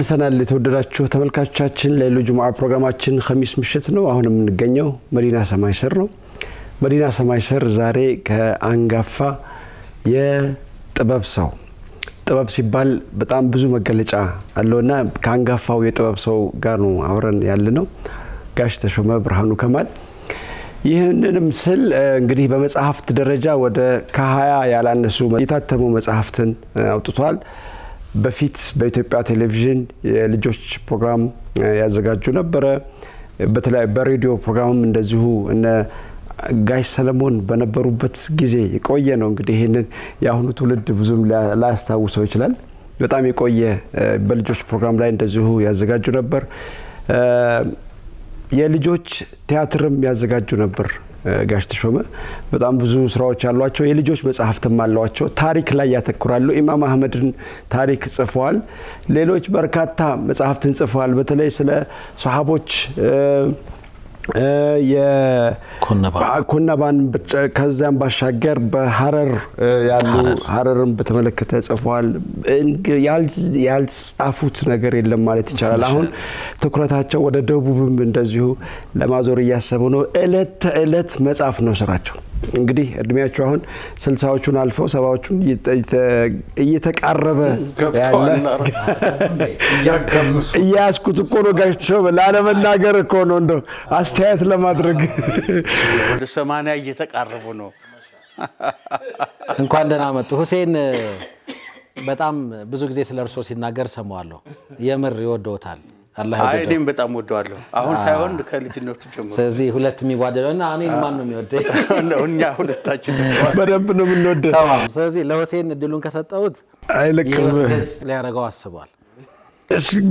ተመልሰናል። የተወደዳችሁ ተመልካቾቻችን ለሌሎ ጁምዓ ፕሮግራማችን ከሚስ ምሽት ነው። አሁን የምንገኘው መዲና ሰማይ ስር ነው። መዲና ሰማይ ስር ዛሬ ከአንጋፋ የጥበብ ሰው ጥበብ ሲባል በጣም ብዙ መገለጫ አለውና ከአንጋፋው የጥበብ ሰው ጋር ነው አብረን ያለ ነው። ጋሽ ተሾመ ብርሃኑ ከማል ይህንንም ስል እንግዲህ በመጽሐፍት ደረጃ ወደ ከሀያ ያላነሱ የታተሙ መጽሐፍትን አውጥቷል። በፊት በኢትዮጵያ ቴሌቪዥን የልጆች ፕሮግራም ያዘጋጁ ነበረ። በተለይ በሬዲዮ ፕሮግራምም እንደዚሁ እነ ጋሽ ሰለሞን በነበሩበት ጊዜ የቆየ ነው። እንግዲህ ይህንን የአሁኑ ትውልድ ብዙም ላያስታውሰው ይችላል። በጣም የቆየ በልጆች ፕሮግራም ላይ እንደዚሁ ያዘጋጁ ነበር። የልጆች ቲያትርም ያዘጋጁ ነበር። ጋሽ ተሾመ በጣም ብዙ ስራዎች አሏቸው። የልጆች መጽሐፍትም አሏቸው። ታሪክ ላይ ያተኩራሉ። ኢማም አህመድን ታሪክ ጽፈዋል። ሌሎች በርካታ መጽሐፍትን ጽፈዋል። በተለይ ስለ ሰሃቦች ኮነባን ከዚያም ባሻገር በሀረር ያሉ ሀረርን በተመለከተ ጽፈዋል። ያልጻፉት ነገር የለም ማለት ይቻላል። አሁን ትኩረታቸው ወደ ደቡብም እንደዚሁ ለማዞር እያሰቡ ነው። እለት ተእለት መጻፍ ነው ስራቸው። እንግዲህ እድሜያቸው አሁን ስልሳዎቹን አልፈው ሰባዎቹን እየተቃረበ ያለ እያያዝኩት እኮ ነው ጋሽ ተሾመ ላለመናገር እኮ ነው እንደው አስተያየት ለማድረግ ወደ ሰማንያ እየተቃረቡ ነው። እንኳን ደህና መጡ ሁሴን። በጣም ብዙ ጊዜ ስለ እርሶ ሲናገር ሰማዋለሁ። የምር ይወደውታል። እኔም በጣም ወደዋለሁ። አሁን ሳይሆን ከልጅነቱ ጀምሮ። ስለዚህ ሁለት የሚጓደለው እና እኔን ማን ነው የሚወደኝ? እኛ ሁለታችን በደንብ ነው የምንወደ ተማም። ስለዚህ ለሁሴን እድሉን ከሰጠሁት ሊያደርገው አስቧል።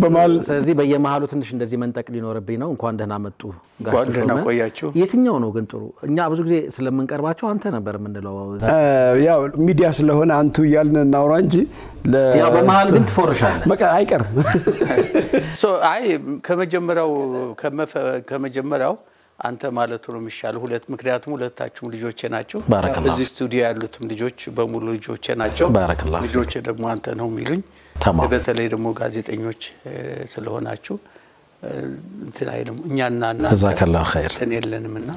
በመሀል ስለዚህ በየመሀሉ ትንሽ እንደዚህ መንጠቅ ሊኖርብኝ ነው። እንኳን ደህና መጡ እንኳን ደህና ቆያችሁ። የትኛው ነው ግን ጥሩ? እኛ ብዙ ጊዜ ስለምንቀርባቸው አንተ ነበር የምንለው። ያው ሚዲያ ስለሆነ አንቱ እያልን እናውራ እንጂ ለ- ያው በመሀል ግን ትፎርሻለህ። አይቀርም። so አይ ከመጀመሪያው ከመፈ- ከመጀመሪያው አንተ ማለቱ ነው የሚሻለው። ሁለት ምክንያቱም ሁለታችሁም ልጆቼ ናቸው። እዚህ ስቱዲዮ ያሉትም ልጆች በሙሉ ልጆቼ ናቸው። ልጆቼ ደግሞ አንተ ነው የሚሉኝ። በተለይ ደግሞ ጋዜጠኞች ስለሆናችሁ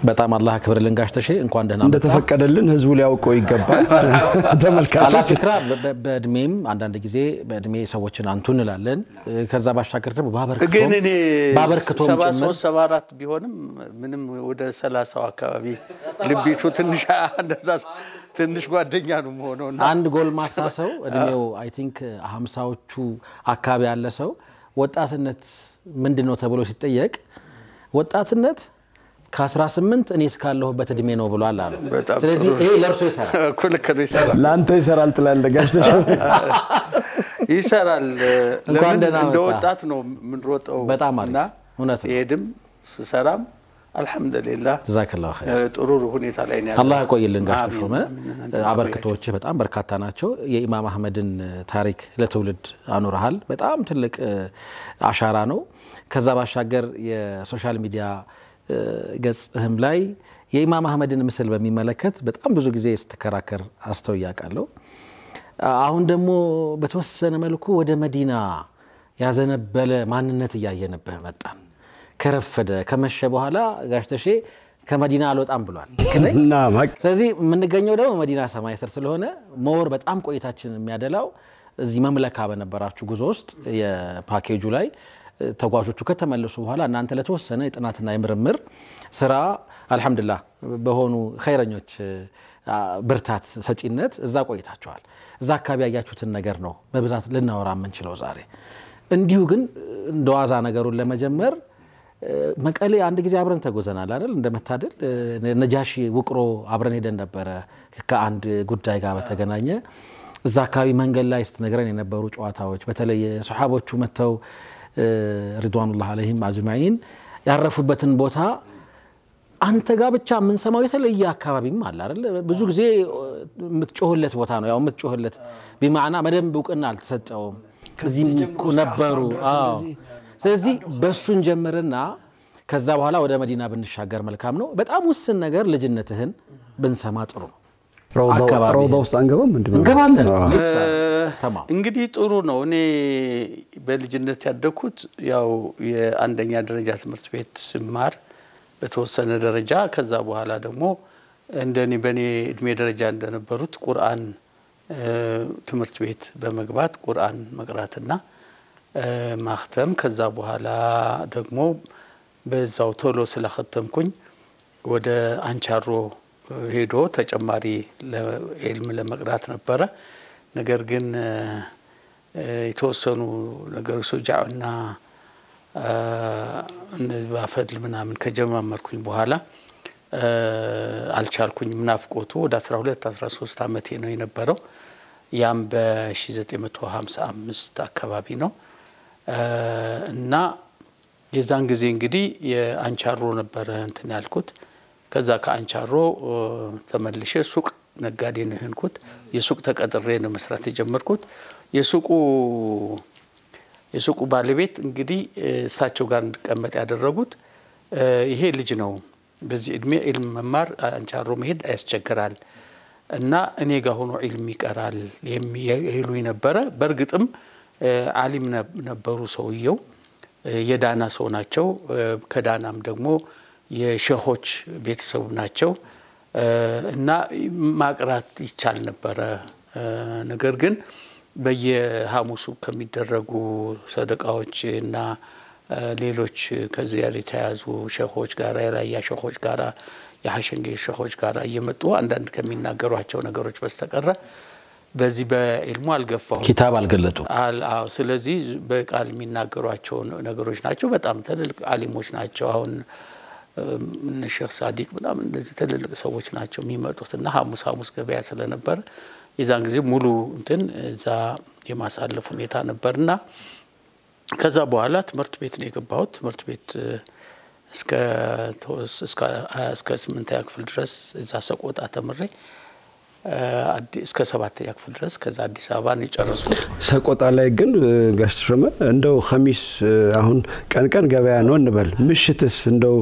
በጣም አላህ ክብርልን ጋሽ ተሼ፣ እንኳን ደህና መጣ። እንደተፈቀደልን ህዝቡ ሊያውቀው ይገባል። ተመልካቾች በእድሜም አንዳንድ ጊዜ በእድሜ ሰዎችን አንቱ እንላለን። ከዛ ባሻገር ደግሞ ባበርክቶም ግን እኔ ባበርክቶም ሰባ አራት ቢሆንም ምንም ወደ ሰላሳው አካባቢ ልቤቱ ትንሽ እንደዛ ትንሽ ጓደኛ ነው መሆነው አንድ ጎልማሳ ሰው እድሜው I think ሀምሳዎቹ አካባቢ ያለ ሰው ወጣትነት ምንድን ነው ተብሎ ሲጠየቅ ወጣትነት ከ18 እኔ እስካለሁበት እድሜ ነው ብሏል አሉ። በጣም ስለዚህ ጥሩ። ይሄ ለእርሶ ይሰራል። ለአንተ ይሰራል ትላለህ ጋሽ ይሰራል። ለምን እንደ ወጣት ነው የምንሮጠው በጣም አሪፍ። እውነት ነው። ሲሄድም ስሰራም አልሐምዱሊላህ ጀዛከላሁ ኸይር። ጥሩ ሁኔታ ላይ ነው ያለው። አላህ ያቆይልን ጋሽ ተሾመ። አበርክቶችህ በጣም በርካታ ናቸው። የኢማም አህመድን ታሪክ ለትውልድ አኑረሃል። በጣም ትልቅ አሻራ ነው። ከዛ ባሻገር የ social media ገጽህም ላይ የኢማም አህመድን ምስል በሚመለከት በጣም ብዙ ጊዜ ስትከራከር አስተውያለሁ። አሁን ደግሞ በተወሰነ መልኩ ወደ መዲና ያዘነበለ ማንነት እያየንብህ መጣን። ከረፈደ ከመሸ በኋላ ጋሽ ተሼ ከመዲና አልወጣም ብሏል። ስለዚህ የምንገኘው ደግሞ መዲና ሰማይ ስር ስለሆነ መወር በጣም ቆይታችን የሚያደላው እዚህ መምለካ በነበራችሁ ጉዞ ውስጥ የፓኬጁ ላይ ተጓዦቹ ከተመለሱ በኋላ እናንተ ለተወሰነ የጥናትና የምርምር ስራ አልሐምዱሊላህ በሆኑ ኸይረኞች ብርታት ሰጪነት እዛ ቆይታችኋል። እዛ አካባቢ ያያችሁትን ነገር ነው በብዛት ልናወራ የምንችለው ዛሬ። እንዲሁ ግን እንደ ዋዛ ነገሩን ለመጀመር መቀሌ አንድ ጊዜ አብረን ተጉዘናል አይደል? እንደመታደል ነጃሺ ውቅሮ አብረን ሄደን ነበረ ከአንድ ጉዳይ ጋር በተገናኘ እዛ አካባቢ መንገድ ላይ ስትነግረን የነበሩ ጨዋታዎች በተለይ ሰሓቦቹ መጥተው ሪድዋኑላህ አለይሂም አጅማዒን ያረፉበትን ቦታ አንተ ጋር ብቻ የምንሰማው የተለየ አካባቢም አለ አይደል? ብዙ ጊዜ የምትጮህለት ቦታ ነው። ያው የምትጮህለት ቢማዕና በደንብ እውቅና አልተሰጠውም። እዚህም እኮ ነበሩ። አዎ። ስለዚህ በእሱን ጀምርና ከዛ በኋላ ወደ መዲና ብንሻገር መልካም ነው። በጣም ውስን ነገር ልጅነትህን ብንሰማ ጥሩ ነው። አካባቢ ረውዳ ውስጥ አንገባም እንገባለን። እንግዲህ ጥሩ ነው። እኔ በልጅነት ያደግኩት ያው የአንደኛ ደረጃ ትምህርት ቤት ስማር በተወሰነ ደረጃ ከዛ በኋላ ደግሞ እንደኔ በእኔ እድሜ ደረጃ እንደነበሩት ቁርአን ትምህርት ቤት በመግባት ቁርአን መቅራትና እ፣ ማክተም ከዛ በኋላ ደግሞ በዛው ቶሎ ስለከተምኩኝ ወደ አንቻሮ ሄዶ ተጨማሪ ለዕልም ለመቅራት ነበረ። ነገር ግን የተወሰኑ ነገሮች ሱጃዕና ባፈድል ምናምን ከጀማመርኩኝ በኋላ እ፣ አልቻልኩኝም። ናፍቆቱ ወደ 12 13 ዓመቴ ነው የነበረው። ያም በ1955 አካባቢ ነው እና የዛን ጊዜ እንግዲህ የአንቻሮ ነበረ እንትን ያልኩት። ከዛ ከአንቻሮ ተመልሼ ሱቅ ነጋዴ ነው የሆንኩት። የሱቅ ተቀጥሬ ነው መስራት የጀመርኩት። የሱቁ የሱቁ ባለቤት እንግዲህ እሳቸው ጋር እንድቀመጥ ያደረጉት ይሄ ልጅ ነው በዚህ እድሜ ኢልም መማር አንቻሮ መሄድ ያስቸግራል እና እኔ ጋር ሆኖ ኢልም ይቀራል ይሉኝ ነበረ። በእርግጥም አሊም ነበሩ ሰውየው የዳና ሰው ናቸው። ከዳናም ደግሞ የሸሆች ቤተሰቡ ናቸው እና ማቅራት ይቻል ነበረ። ነገር ግን በየሐሙሱ ከሚደረጉ ሰደቃዎች እና ሌሎች ጋር የተያዙ ሸሆች ጋራ የራያ ሸሆች ጋራ የሐሸንጌ ሸሆች ጋራ እየመጡ አንዳንድ ከሚናገሯቸው ነገሮች በስተቀረ በዚህ በዒልሙ አልገፋሁም። ኪታብ አልገለጡም። ስለዚህ በቃል የሚናገሯቸው ነገሮች ናቸው። በጣም ትልልቅ አሊሞች ናቸው። አሁን እነ ሼክ ሳዲቅ ምናምን እንደዚህ ትልልቅ ሰዎች ናቸው የሚመጡት እና ሐሙስ ሐሙስ ገበያ ስለነበረ የዛን ጊዜ ሙሉ እንትን እዛ የማሳለፍ ሁኔታ ነበር እና ከዛ በኋላ ትምህርት ቤት ነው የገባሁት። ትምህርት ቤት እስከ ስምንተኛ ክፍል ድረስ እዛ ሰቆጣ ተምሬ እስከ ሰባተኛ ክፍል ድረስ ከዛ አዲስ አበባ ነው የጨረስኩት። ሰቆጣ ላይ ግን ጋሽ ተሾመ እንደው ኸሚስ አሁን ቀን ቀን ገበያ ነው እንበል፣ ምሽትስ እንደው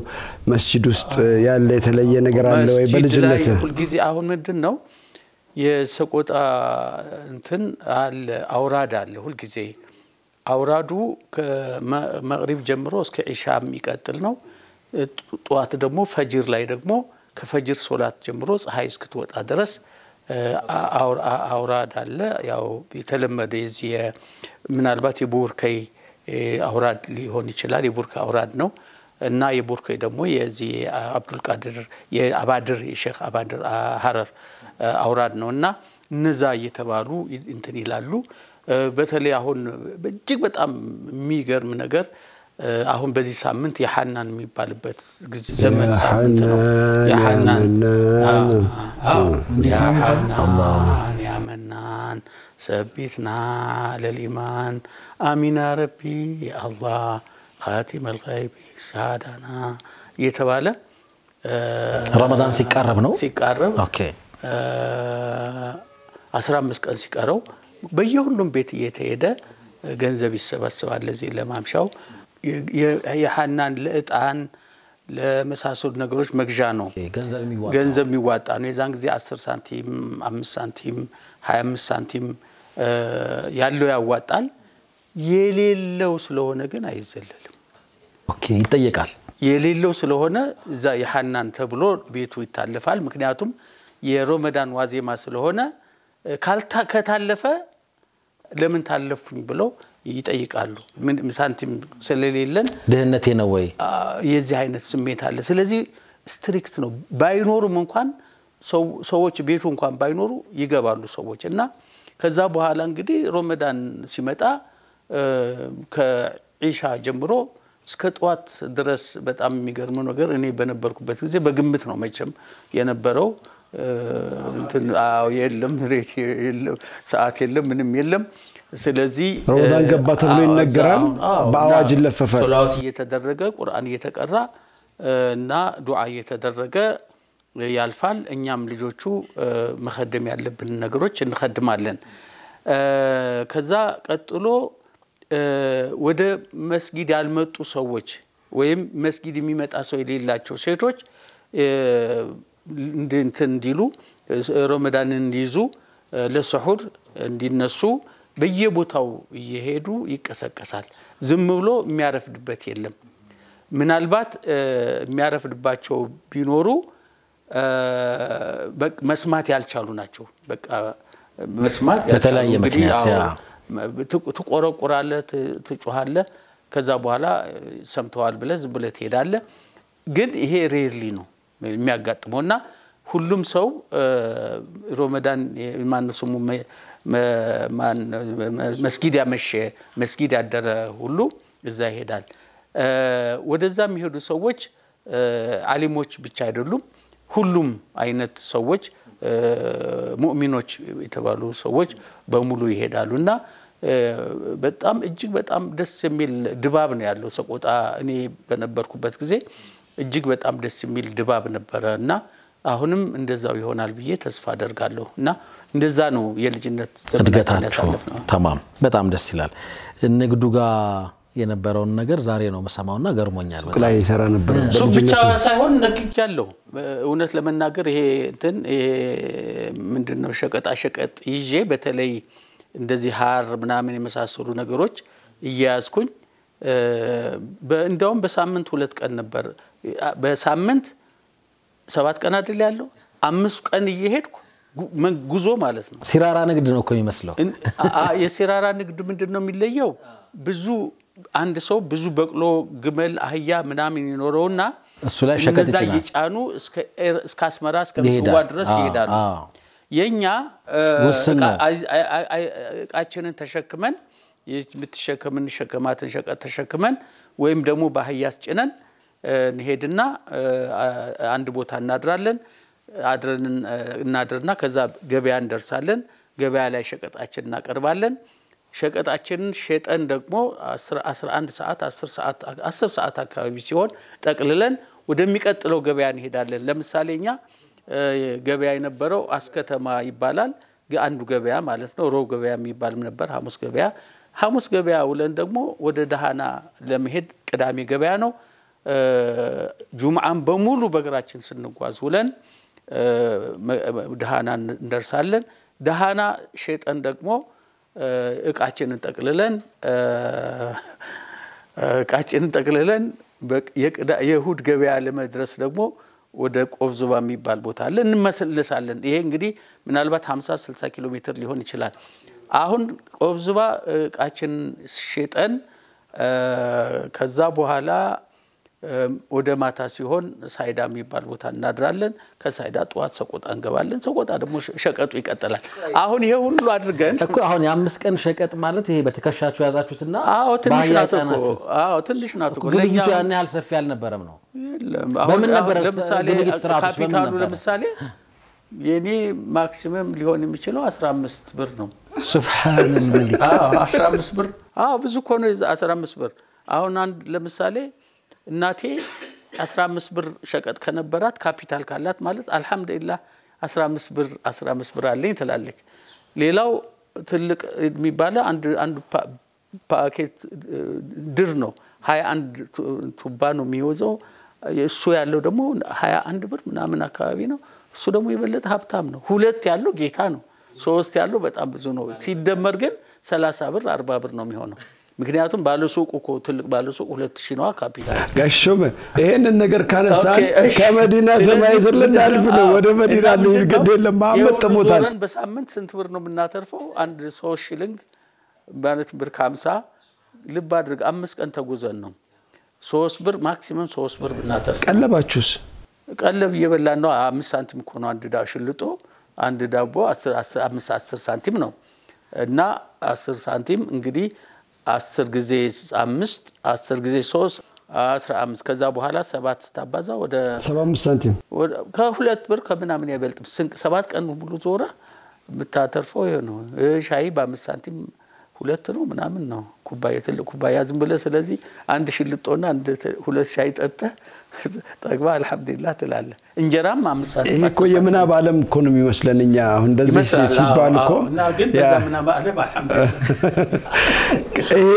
መስጂድ ውስጥ ያለ የተለየ ነገር አለ ወይ? በልጅነት ሁልጊዜ አሁን ምንድን ነው የሰቆጣ እንትን አለ አውራድ አለ ሁልጊዜ አውራዱ ከመቅሪብ ጀምሮ እስከ ዒሻ የሚቀጥል ነው። ጠዋት ደግሞ ፈጅር ላይ ደግሞ ከፈጅር ሶላት ጀምሮ ፀሐይ እስክትወጣ ድረስ አውራድ አለ። ያው የተለመደ የዚህ ምናልባት የቡርከይ አውራድ ሊሆን ይችላል። የቡርከይ አውራድ ነው እና የቡርከይ ደግሞ የዚህ አብዱልቃድር የአባድር የሼክ አባድር ሀረር አውራድ ነው እና እነዛ እየተባሉ እንትን ይላሉ። በተለይ አሁን እጅግ በጣም የሚገርም ነገር አሁን በዚህ ሳምንት የሐናን የሚባልበት ጊዜ ዘመን ሳምንት ነው። የሐናን ያመናን። ሰቢትና ለልኢማን አሚና ረቢ የአላህ ካቲም አልገይቢ ሻሃዳና እየተባለ ረመዳን ሲቃረብ ነው። ሲቃረብ ኦኬ አስራ አምስት ቀን ሲቀረው በየሁሉም ቤት እየተሄደ ገንዘብ ይሰበስባል። ለዚህ ለማምሻው የ- የሐናን ለእጣን ለመሳሰሉ ነገሮች መግዣ ነው ገንዘብ የሚዋጣ ነው። የዛን ጊዜ አስር ሳንቲም አምስት ሳንቲም ሀያ አምስት ሳንቲም ያለው ያዋጣል። የሌለው ስለሆነ ግን አይዘለልም። okay ይጠየቃል። የሌለው ስለሆነ እዛ የሐናን ተብሎ ቤቱ ይታለፋል። ምክንያቱም የሮመዳን ዋዜማ ስለሆነ ከታለፈ ለምን ታለፉኝ ብለው ይጠይቃሉ። ምን ሳንቲም ስለሌለን ድህነቴ ነው ወይ? የዚህ አይነት ስሜት አለ። ስለዚህ ስትሪክት ነው። ባይኖሩም እንኳን ሰዎች ቤቱ እንኳን ባይኖሩ ይገባሉ ሰዎች እና ከዛ በኋላ እንግዲህ ሮመዳን ሲመጣ እ፣ ከዒሻ ጀምሮ እስከ ጠዋት ድረስ በጣም የሚገርመው ነገር እኔ በነበርኩበት ጊዜ በግምት ነው መቼም የነበረው የለም ሬት የለም ሰዓት የለም ምንም የለም። ስለዚህ ረመዳን ገባ ተብሎ ይነገራል። በአዋጅ ይለፈፋል። ሶላዋት እየተደረገ ቁርአን እየተቀራ እና ዱዓ እየተደረገ ያልፋል። እኛም ልጆቹ መኸደም ያለብን ነገሮች እንኸድማለን። እ፣ ከዛ ቀጥሎ ወደ መስጊድ ያልመጡ ሰዎች ወይም መስጊድ የሚመጣ ሰው የሌላቸው ሴቶች እንትን እንዲሉ ረመዳንን እንዲይዙ ለስሑር እንዲነሱ በየቦታው እየሄዱ ይቀሰቀሳል። ዝም ብሎ የሚያረፍድበት የለም። ምናልባት የሚያረፍድባቸው ቢኖሩ መስማት ያልቻሉ ናቸው። በቃ መስማት በተለያየ ምክንያት ትቆረቁራለህ፣ ትጮሃለህ። ከዛ በኋላ ሰምተዋል ብለህ ዝም ብለህ ትሄዳለህ። ግን ይሄ ሬርሊ ነው የሚያጋጥመው እና ሁሉም ሰው ሮመዳን ማነው ስሙ መስጊድ ያመሸ መስጊድ ያደረ ሁሉ እዛ ይሄዳል። ወደዛ የሚሄዱ ሰዎች አሊሞች ብቻ አይደሉም። ሁሉም አይነት ሰዎች ሙእሚኖች የተባሉ ሰዎች በሙሉ ይሄዳሉ እና በጣም እጅግ በጣም ደስ የሚል ድባብ ነው ያለው ሰቆጣ። እኔ በነበርኩበት ጊዜ እጅግ በጣም ደስ የሚል ድባብ ነበረ እና አሁንም እንደዛው ይሆናል ብዬ ተስፋ አደርጋለሁ እና እንደዛ ነው የልጅነት ዘመናችን እድገታቸው ተማም በጣም ደስ ይላል። ንግዱ ጋር የነበረውን ነገር ዛሬ ነው መሰማውና ገርሞኛል። ላይ ይሰራ ነበር። ሱቅ ብቻ ሳይሆን ነግጃለሁ። እውነት ለመናገር ይሄ እንትን ይሄ ምንድን ነው ሸቀጣ ሸቀጥ ይዤ በተለይ እንደዚህ ሀር ምናምን የመሳሰሉ ነገሮች እየያዝኩኝ እንዲያውም በሳምንት ሁለት ቀን ነበር። በሳምንት ሰባት ቀን አይደል ያለው አምስት ቀን እየሄድኩ ጉዞ ማለት ነው። ሲራራ ንግድ ነው እኮ የሚመስለው። የሲራራ ንግድ ምንድን ነው የሚለየው? ብዙ አንድ ሰው ብዙ በቅሎ፣ ግመል፣ አህያ ምናምን ይኖረውና እሱ ላይ ሸቀጥ እነዛ እየጫኑ እስከ አስመራ እስከ ምጽዋ ድረስ ይሄዳሉ። የእኛ እቃችንን ተሸክመን የምትሸከም የምንሸከማትን ሸቀጥ ተሸክመን ወይም ደግሞ በአህያ አስጭነን እንሄድና አንድ ቦታ እናድራለን። አድረን እናድርና ከዛ ገበያ እንደርሳለን። ገበያ ላይ ሸቀጣችን እናቀርባለን። ሸቀጣችንን ሸጠን ደግሞ 11 ሰዓት 10 ሰዓት 10 ሰዓት አካባቢ ሲሆን ጠቅልለን ወደሚቀጥለው ገበያ እንሄዳለን። ለምሳሌ እኛ ገበያ የነበረው አስከተማ ይባላል። አንዱ ገበያ ማለት ነው። ሮብ ገበያ የሚባልም ነበር፣ ሐሙስ ገበያ። ሐሙስ ገበያ ውለን ደግሞ ወደ ደሃና ለመሄድ ቅዳሜ ገበያ ነው። ጁምዓን በሙሉ በእግራችን ስንጓዝ ውለን ደሃና እንደርሳለን። ደሃና ሸጠን ደግሞ እቃችንን ጠቅልለን እቃችንን ጠቅልለን የእሁድ ገበያ ለመድረስ ደግሞ ወደ ቆብዙባ የሚባል ቦታ አለ እንመለሳለን። ይሄ እንግዲህ ምናልባት 50 60 ኪሎ ሜትር ሊሆን ይችላል። አሁን ቆብዙባ እቃችን ሸጠን ከዛ በኋላ ወደ ማታ ሲሆን ሳይዳ የሚባል ቦታ እናድራለን። ከሳይዳ ጠዋት ሰቆጣ እንገባለን። ሰቆጣ ደግሞ ሸቀጡ ይቀጥላል። አሁን ይሄ ሁሉ አድርገን እኮ አሁን የአምስት ቀን ሸቀጥ ማለት ይሄ በትከሻችሁ የያዛችሁትና አዎ ትንሽ ናት እኮ አዎ ትንሽ ናት እኮ ግብይቱ ያን ያህል ሰፊ አልነበረም ነው። የለም። በምን አሁን- ነበረ ካፒታሉ? ለምሳሌ የኔ ማክሲመም ሊሆን የሚችለው 15 ብር ነው። አዎ 15 ብር አዎ ብዙ እኮ ነው 15 ብር። አሁን አንድ ለምሳሌ እናቴ 15 ብር ሸቀጥ ከነበራት ካፒታል ካላት ማለት አልሐምዱሊላህ 15 ብር 15 ብር አለኝ ትላለች። ሌላው ትልቅ የሚባለው አንድ ፓኬት ድር ነው 21 ቱ- ቱባ ነው የሚወዘው። እሱ ያለው ደግሞ 21 ብር ምናምን አካባቢ ነው። እሱ ደግሞ የበለጠ ሀብታም ነው። ሁለት ያለው ጌታ ነው። ሶስት ያለው በጣም ብዙ ነው። ሲደመር ግን 30 ብር 40 ብር ነው የሚሆነው። ምክንያቱም ባለሱቁ እኮ ትልቅ ባለሱቅ ሁለት ሺህ ነዋ ካፒታል ጋሾመ ይሄንን ነገር ካነሳን ከመዲና ሰማይ ዝር ልናልፍ ነው። ወደ መዲና ልሂድ፣ ግድ? የለም መሐመድ ጥሞታል። በሳምንት ስንት ብር ነው የምናተርፈው? አንድ ሶስት ሺሊንግ ማለት ብር ከሀምሳ ልብ አድርግ፣ አምስት ቀን ተጉዘን ነው ሶስት ብር maximum ሶስት ብር ብናተርፍ ቀለባችሁስ ቀለብ እየበላን ነው። አምስት ሳንቲም እኮ ነው አንድ ዳ ሽልጦ አንድ ዳቦ አምስት አስር ሳንቲም ነው እና አስር ሳንቲም እንግዲህ አስር ጊዜ አምስት አስር ጊዜ ሶስት አስራ አምስት ከዛ በኋላ ሰባት ስታባዛ ወደ ሰባ አምስት ሳንቲም ወደ- ከሁለት ብር ከምናምን አይበልጥም። ስንቅ ሰባት ቀን ሙሉ ዞረ የምታተርፈው ይሄ ነው። ሻይ በአምስት ሳንቲም ሁለት ነው ምናምን ነው ኩባያ፣ ትልቅ ኩባያ ዝም ብለህ። ስለዚህ አንድ ሽልጦና ሁለት ሻይ ጠጥተህ ጠግባ አልሐምዱሊላህ ትላለህ። እንጀራም አምስት ይሄ እኮ የምናብ ዓለም እኮ ነው የሚመስለን እኛ አሁን እንደዚህ ሲባል እኮ አዎ። እና ግን ያ- በዛ ምናብ ዓለም አልሐምዱሊላህ ይሄ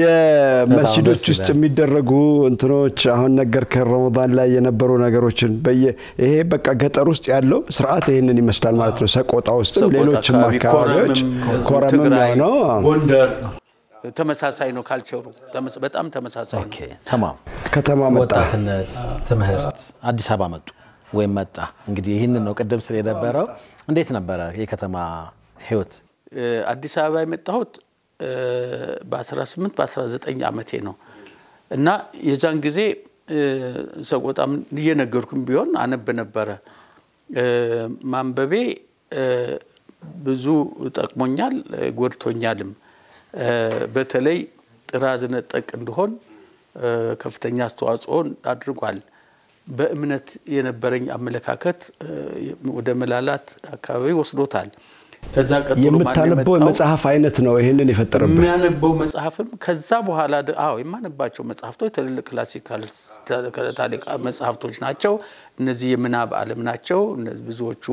የመስጂዶች ደስ ውስጥ የሚደረጉ እንትኖች አሁን ነገር ከረመዳን ላይ የነበሩ ነገሮችን በየ ይሄ በቃ ገጠር ውስጥ ያለው ስርዓት ይህንን ይመስላል ማለት ነው። ሰቆጣ ውስጥም ሌሎችም አካባቢ፣ አካባቢዎች ኮረምም፣ ነው። ጎንደር ተመሳሳይ ነው። culture ኡ በጣም ተመሳሳይ ነው። okay ተማም ከተማ መጣ ወጣትነት፣ ትምህርት አዲስ አበባ መጡ ወይም መጣ። እንግዲህ ይህንን ነው ቅድም ስለ የነበረው እንዴት ነበረ የከተማ ህይወት? አዲስ አበባ የመጣሁት እ፣ በ18 በ19 ዓመቴ ነው እና የዛን ጊዜ ሰቆጣም እየነገርኩም ቢሆን አነብ ነበረ። ማንበቤ ብዙ ጠቅሞኛል፣ ጎድቶኛልም። በተለይ ጥራዝ ነጠቅ እንድሆን ከፍተኛ አስተዋጽኦን አድርጓል። በእምነት የነበረኝ አመለካከት ወደ መላላት አካባቢ ወስዶታል። ከዛ ቀጥሎ የምታነበው? የመጽሐፍ አይነት ነው ይህንን የፈጠረብህ። የሚያነበው መጽሐፍም ከዛ በኋላ አዎ የማነባቸው መጽሐፍቶች ትልልቅ ክላሲካል ታሪክ መጽሐፍቶች ናቸው። እነዚህ የምናብ ዓለም ናቸው። ብዙዎቹ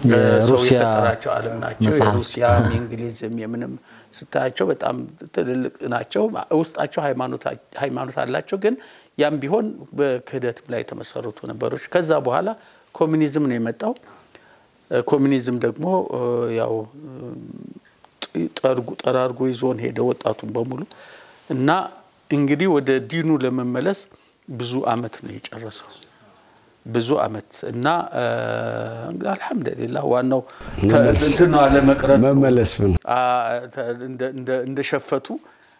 ሰው የሩሲያ የፈጠራቸው ዓለም ናቸው። የሩሲያም የእንግሊዝም የምንም ስታያቸው በጣም ትልልቅ ናቸው። ውስጣቸው ሃይማኖት አላቸው። ግን ያም ቢሆን በክህደትም ላይ የተመሰረቱ ነበሮች። ከዛ በኋላ ኮሚኒዝም ነው የመጣው። ኮሚኒዝም ደግሞ ያው ጠራርጎ ይዞን ሄደ ወጣቱን በሙሉ እና እንግዲህ ወደ ዲኑ ለመመለስ ብዙ አመት ነው የጨረሰው ብዙ አመት እና አልሐምዱሊላህ ዋናው እንትን ነው አለመቅረት ነው። መመለስ እንደሸፈቱ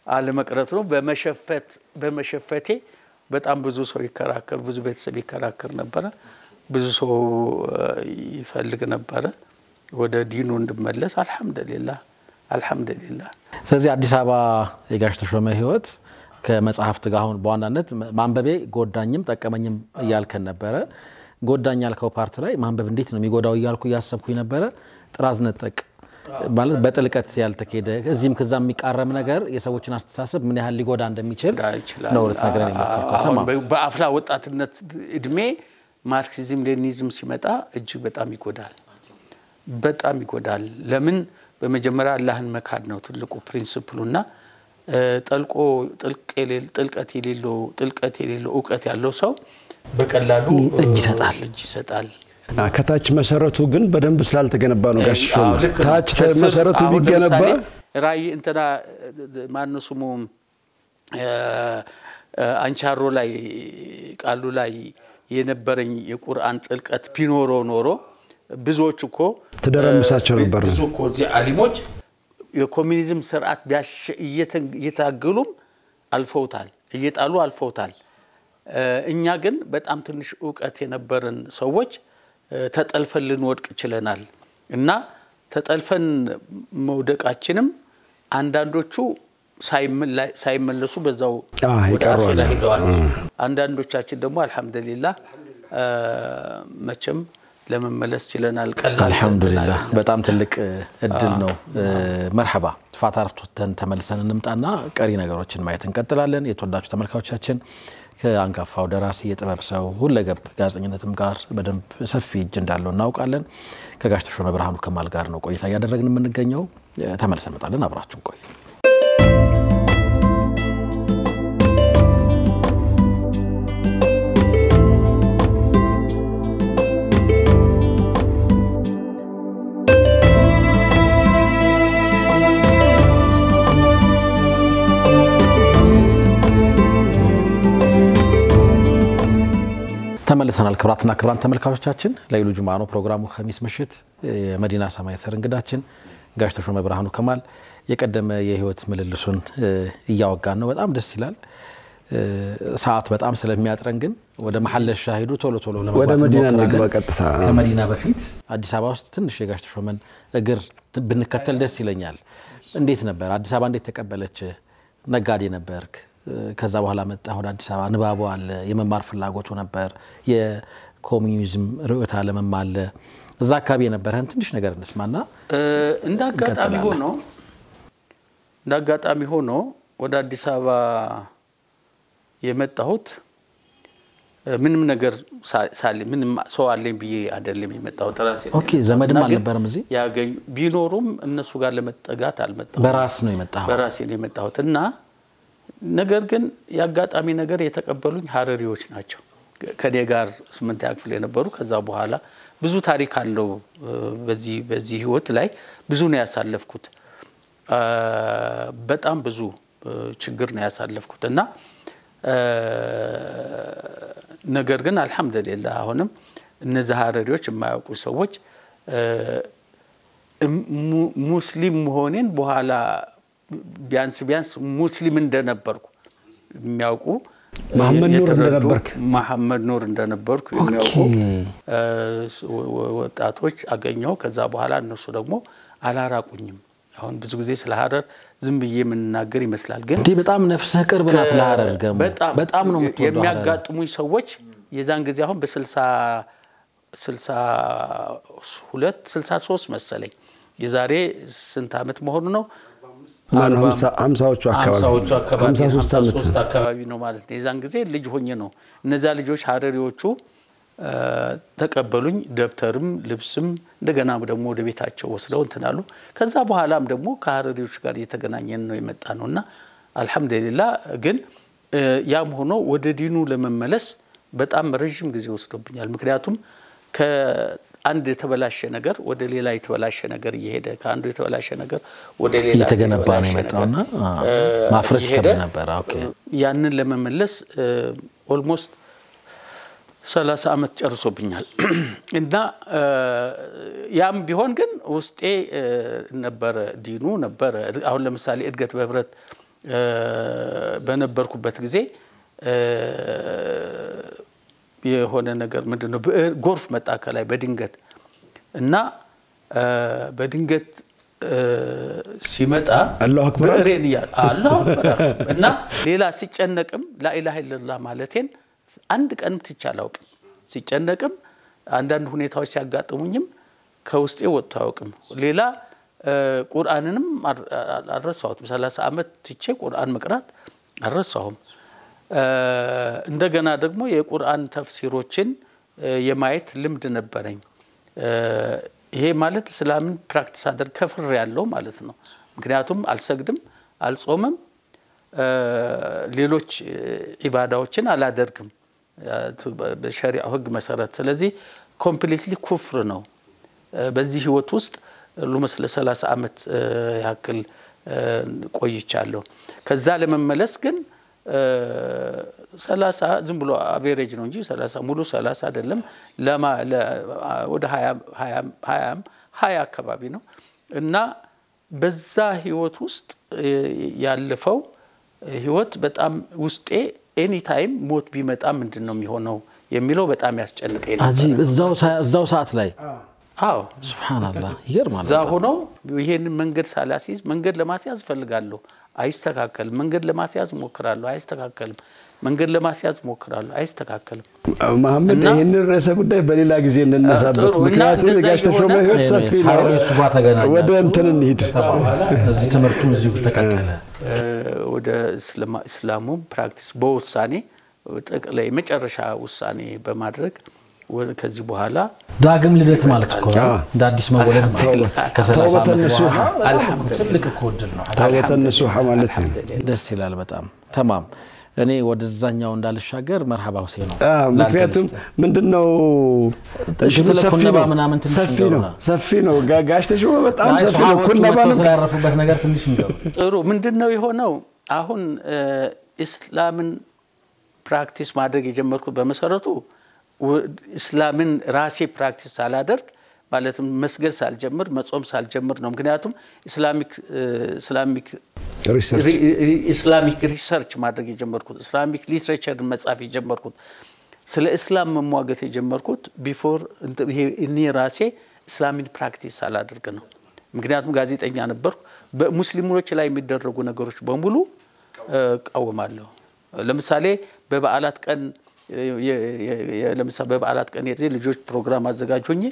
አለመቅረት ነው። በመሸፈት በመሸፈቴ በጣም ብዙ ሰው ይከራከር፣ ብዙ ቤተሰብ ይከራከር ነበረ። ብዙ ሰው ይፈልግ ነበረ ወደ ዲኑ እንድመለስ። አልሐምዱሊላህ አልሐምዱሊላህ። ስለዚህ አዲስ አበባ የጋሽ ተሾመ ህይወት ከመጽሐፍት ጋር አሁን በዋናነት ማንበቤ ጎዳኝም ጠቀመኝም እያልከን ነበረ። ጎዳኝ ያልከው part ላይ ማንበብ እንዴት ነው የሚጎዳው እያልኩ እያሰብኩኝ ነበረ። ጥራዝ ነጠቅ ማለት በጥልቀት ያልተኬደ እዚህም ከዛ የሚቃረም ነገር የሰዎችን አስተሳሰብ ምን ያህል ሊጎዳ እንደሚችል ነው ልትነግረን የሞከርከው። በአፍላ ወጣትነት እድሜ ማርክሲዝም ሌኒዝም ሲመጣ እጅግ በጣም ይጎዳል፣ በጣም ይጎዳል። ለምን? በመጀመሪያ አላህን መካድ ነው ትልቁ principle ኡና ጠልቆ ጥልቀት የሌለው ጥልቀት የሌለው እውቀት ያለው ሰው በቀላሉ እጅ ይሰጣል። እጅ ይሰጣል። ከታች መሰረቱ ግን በደንብ ስላልተገነባ ነው ጋሽ ታች መሰረቱ ቢገነባ ራእይ እንትና ማነው ስሙ አንቻሮ ላይ ቃሉ ላይ የነበረኝ የቁርአን ጥልቀት ቢኖረው ኖሮ ብዙዎች እኮ ትደረምሳቸው ነበር ብዙ እኮ እዚህ አሊሞች የኮሚኒዝም ስርዓት እየታገሉም አልፈውታል፣ እየጣሉ አልፈውታል። እኛ ግን በጣም ትንሽ እውቀት የነበረን ሰዎች ተጠልፈን ልንወድቅ ችለናል እና ተጠልፈን መውደቃችንም አንዳንዶቹ ሳይመለሱ በዛው ወደ ሄደዋል። አንዳንዶቻችን ደግሞ አልሐምዱሊላህ መቼም ለመመለስ ችለናል። ቀላል አልሐምዱሊላህ በጣም ትልቅ እድል ነው። መርሐባ ፋታ ረፍቶተን ተመልሰን እንምጣና ቀሪ ነገሮችን ማየት እንቀጥላለን። የተወዳችሁ ተመልካቾቻችን ከአንጋፋው ደራሲ የጥበብ ሰው ሁለገብ ጋዜጠኝነትም ጋር በደንብ ሰፊ እጅ እንዳለው እናውቃለን። ከጋሽ ተሾመ ብርሃኑ ከማል ጋር ነው ቆይታ እያደረግን የምንገኘው። ተመልሰን እንመጣለን። አብራችሁን ቆዩ። ተመልሰናል። ክብራትና ክብራን ተመልካቾቻችን ለይሉ ጁማ ነው ፕሮግራሙ። ኸሚስ ምሽት የመዲና ሰማይ ስር እንግዳችን ጋሽ ተሾመ ብርሃኑ ከማል የቀደመ የህይወት ምልልሱን እያወጋን ነው። በጣም ደስ ይላል። ሰዓት በጣም ስለሚያጥረን ግን ወደ መሐለ ሻሂዱ ቶሎ ቶሎ ከመዲና በፊት አዲስ አበባ ውስጥ ትንሽ የጋሽ ተሾመን እግር ብንከተል ደስ ይለኛል። እንዴት ነበር አዲስ አበባ? እንዴት ተቀበለች? ነጋዴ ነበርክ። ከዛ በኋላ መጣ ወደ አዲስ አበባ። ንባቡ አለ፣ የመማር ፍላጎቱ ነበር፣ የኮሚኒዝም ርዕዮተ ዓለምም አለ። እዛ አካባቢ የነበረህን ትንሽ ነገር እንስማና እንደ አጋጣሚ ሆኖ እንደ አጋጣሚ ሆኖ ወደ አዲስ አበባ የመጣሁት ምንም ነገር ሳል ምንም ሰው አለኝ ብዬ አይደለም የመጣሁት ራሴ ዘመድም አልነበረም እዚህ? ያገኙ ቢኖሩም እነሱ ጋር ለመጠጋት አልመጣሁም። በራስ ነው የመጣኸው? በራሴ ነው የመጣሁት እና ነገር ግን የአጋጣሚ ነገር የተቀበሉኝ ሀረሪዎች ናቸው። ከኔ ጋር ስምንተኛ ክፍል የነበሩ ከዛ በኋላ ብዙ ታሪክ አለው። በዚህ በዚህ ህይወት ላይ ብዙ ነው ያሳለፍኩት። በጣም ብዙ ችግር ነው ያሳለፍኩት እና ነገር ግን አልሐምዱሊላህ አሁንም እነዚህ ሀረሪዎች የማያውቁ ሰዎች ሙስሊም መሆኔን በኋላ ቢያንስ ቢያንስ ሙስሊም እንደነበርኩ የሚያውቁ መሐመድ ኑር እንደነበርክ መሐመድ ኑር እንደነበርኩ የሚያውቁ ወጣቶች አገኘው። ከዛ በኋላ እነሱ ደግሞ አላራቁኝም። አሁን ብዙ ጊዜ ስለ ሀረር ዝም ብዬ የምንናገር ይመስላል፣ ግን እንዲህ በጣም ነፍስህ ቅርብ ናት ለሀረር በጣም ነው የሚያጋጥሙኝ ሰዎች የዛን ጊዜ አሁን በስልሳ ስልሳ ሁለት ስልሳ ሶስት መሰለኝ የዛሬ ስንት ዓመት መሆኑ ነው? ሀምሳዎቹ አካባቢ ሀምሳዎቹ አካባቢ ሀምሳ ሶስት ዓመት 53 አካባቢ ነው ማለት ነው። የዛን ጊዜ ልጅ ሆኜ ነው እነዚያ ልጆች ሀረሪዎቹ ተቀበሉኝ። ደብተርም ልብስም እንደገና ደግሞ ወደ ቤታቸው ወስደው እንትን አሉ። ከዛ በኋላም ደግሞ ከሀረሪዎች ጋር እየተገናኘን ነው የመጣ ነው እና አልሐምዱሊላ ግን ያም ሆኖ ወደ ዲኑ ለመመለስ በጣም ረዥም ጊዜ ወስዶብኛል። ምክንያቱም ከአንድ የተበላሸ ነገር ወደ ሌላ የተበላሸ ነገር እየሄደ ከአንዱ የተበላሸ ነገር ወደ ሌላ እየተገነባ ነው የመጣውና ማፍረስ okay። ያንን ለመመለስ almost ሰላሳ ዓመት ጨርሶብኛል እና ያም ቢሆን ግን ውስጤ ነበረ ዲኑ ነበረ። አሁን ለምሳሌ እድገት በህብረት በነበርኩበት ጊዜ የሆነ ነገር ምንድን ነው ጎርፍ መጣ ከላይ በድንገት እና በድንገት ሲመጣ? ብዕሬን እያ አላሁ አክበር እና ሌላ ሲጨነቅም ላኢላሃ ኢለላህ ማለቴን አንድ ቀንም ትቼ አላውቅም። ሲጨነቅም አንዳንድ ሁኔታዎች ሲያጋጥሙኝም ከውስጤ ወጥቶ አያውቅም። ሌላ ቁርአንንም አል- አል- አልረሳሁትም። ሰላሳ ዓመት ትቼ ቁርአን መቅራት አልረሳሁም። እንደገና ደግሞ የቁርአን ተፍሲሮችን የማየት ልምድ ነበረኝ። ይሄ ማለት እስላምን practice አድርግ ከፍር ያለው ማለት ነው። ምክንያቱም አልሰግድም፣ አልጾምም፣ ሌሎች እ ዒባዳዎችን አላደርግም በሸሪዓው ሕግ መሰረት። ስለዚህ completely ኩፍር ነው። በዚህ ህይወት ውስጥ almost ለሰላሳ ዓመት እ ያክል ቆይቻለሁ። ከዛ ለመመለስ ግን ሰላሳ ዝም ብሎ average ነው እንጂ ሰላሳ ሙሉ ሰላሳ አይደለም። ለማ ለ- ወደ ሀያም ሀያ አካባቢ ነው እና በዛ ህይወት ውስጥ ያለፈው ህይወት በጣም ውስጤ any time ሞት ቢመጣ ምንድን ነው የሚሆነው የሚለው በጣም ያስጨንቀኝ ነበር። አጂብ እዛው ሰዓት ላይ አዎ ሱብሃንአላህ ይገርማል። እዛ ሆነው ይሄንን መንገድ ሳላስይዝ መንገድ ለማስያዝ እፈልጋለሁ፣ አይስተካከልም። መንገድ ለማስያዝ እሞክራለሁ፣ አይስተካከልም። መንገድ ለማስያዝ እሞክራለሁ፣ አይስተካከልም። መሐመድ ይህንን ርዕሰ ጉዳይ በሌላ ጊዜ እንነሳበት። ምክንያቱም የጋሽ ተሾመ ህይወት ሰፊ ነው። ወደ እንትን እንሂድ። እዚህ ትምህርቱ እዚሁ ተቀጠለ። እ ወደ እስልማ- እስላሙ ፕራክቲስ በውሳኔ ጠቅላይ የመጨረሻ ውሳኔ በማድረግ ከዚህ በኋላ ዳግም ልደት ማለት እኮ ነው። እንደ አዲስ መወለድ ማለት ነው። ደስ ይላል በጣም ተማም። እኔ ወደዛኛው እንዳልሻገር መርሃባ ሁሴን ነው። አ፣ ምክንያቱም ምንድነው ሰፊ ነው። ምናምን ትንሽ ሰፊ ነው ንገሩና። ሰፊ ነው። ጋ- ጋሽ ተሾመ በጣም ሰፊ ነው። ስላረፉበት ነገር ትንሽ ጥሩ ምንድን ነው የሆነው? አሁን ኢስላምን practice ማድረግ የጀመርኩት በመሰረቱ ኢስላምን ራሴ practice ሳላደርግ ማለትም መስገድ ሳልጀምር መጾም ሳልጀምር ነው። ምክንያቱም Islamic research ማድረግ የጀመርኩት Islamic literature ን መጻፍ የጀመርኩት ስለ እስላም መሟገት የጀመርኩት before እኔ ራሴ እስላምን practice ሳላደርግ ነው። ምክንያቱም ጋዜጠኛ ነበርኩ። በሙስሊሞች ላይ የሚደረጉ ነገሮች በሙሉ እቃወማለሁ። ለምሳሌ በበዓላት ቀን ለምሳሌ በበዓላት ቀን ልጆች ፕሮግራም አዘጋጅ ሆኜ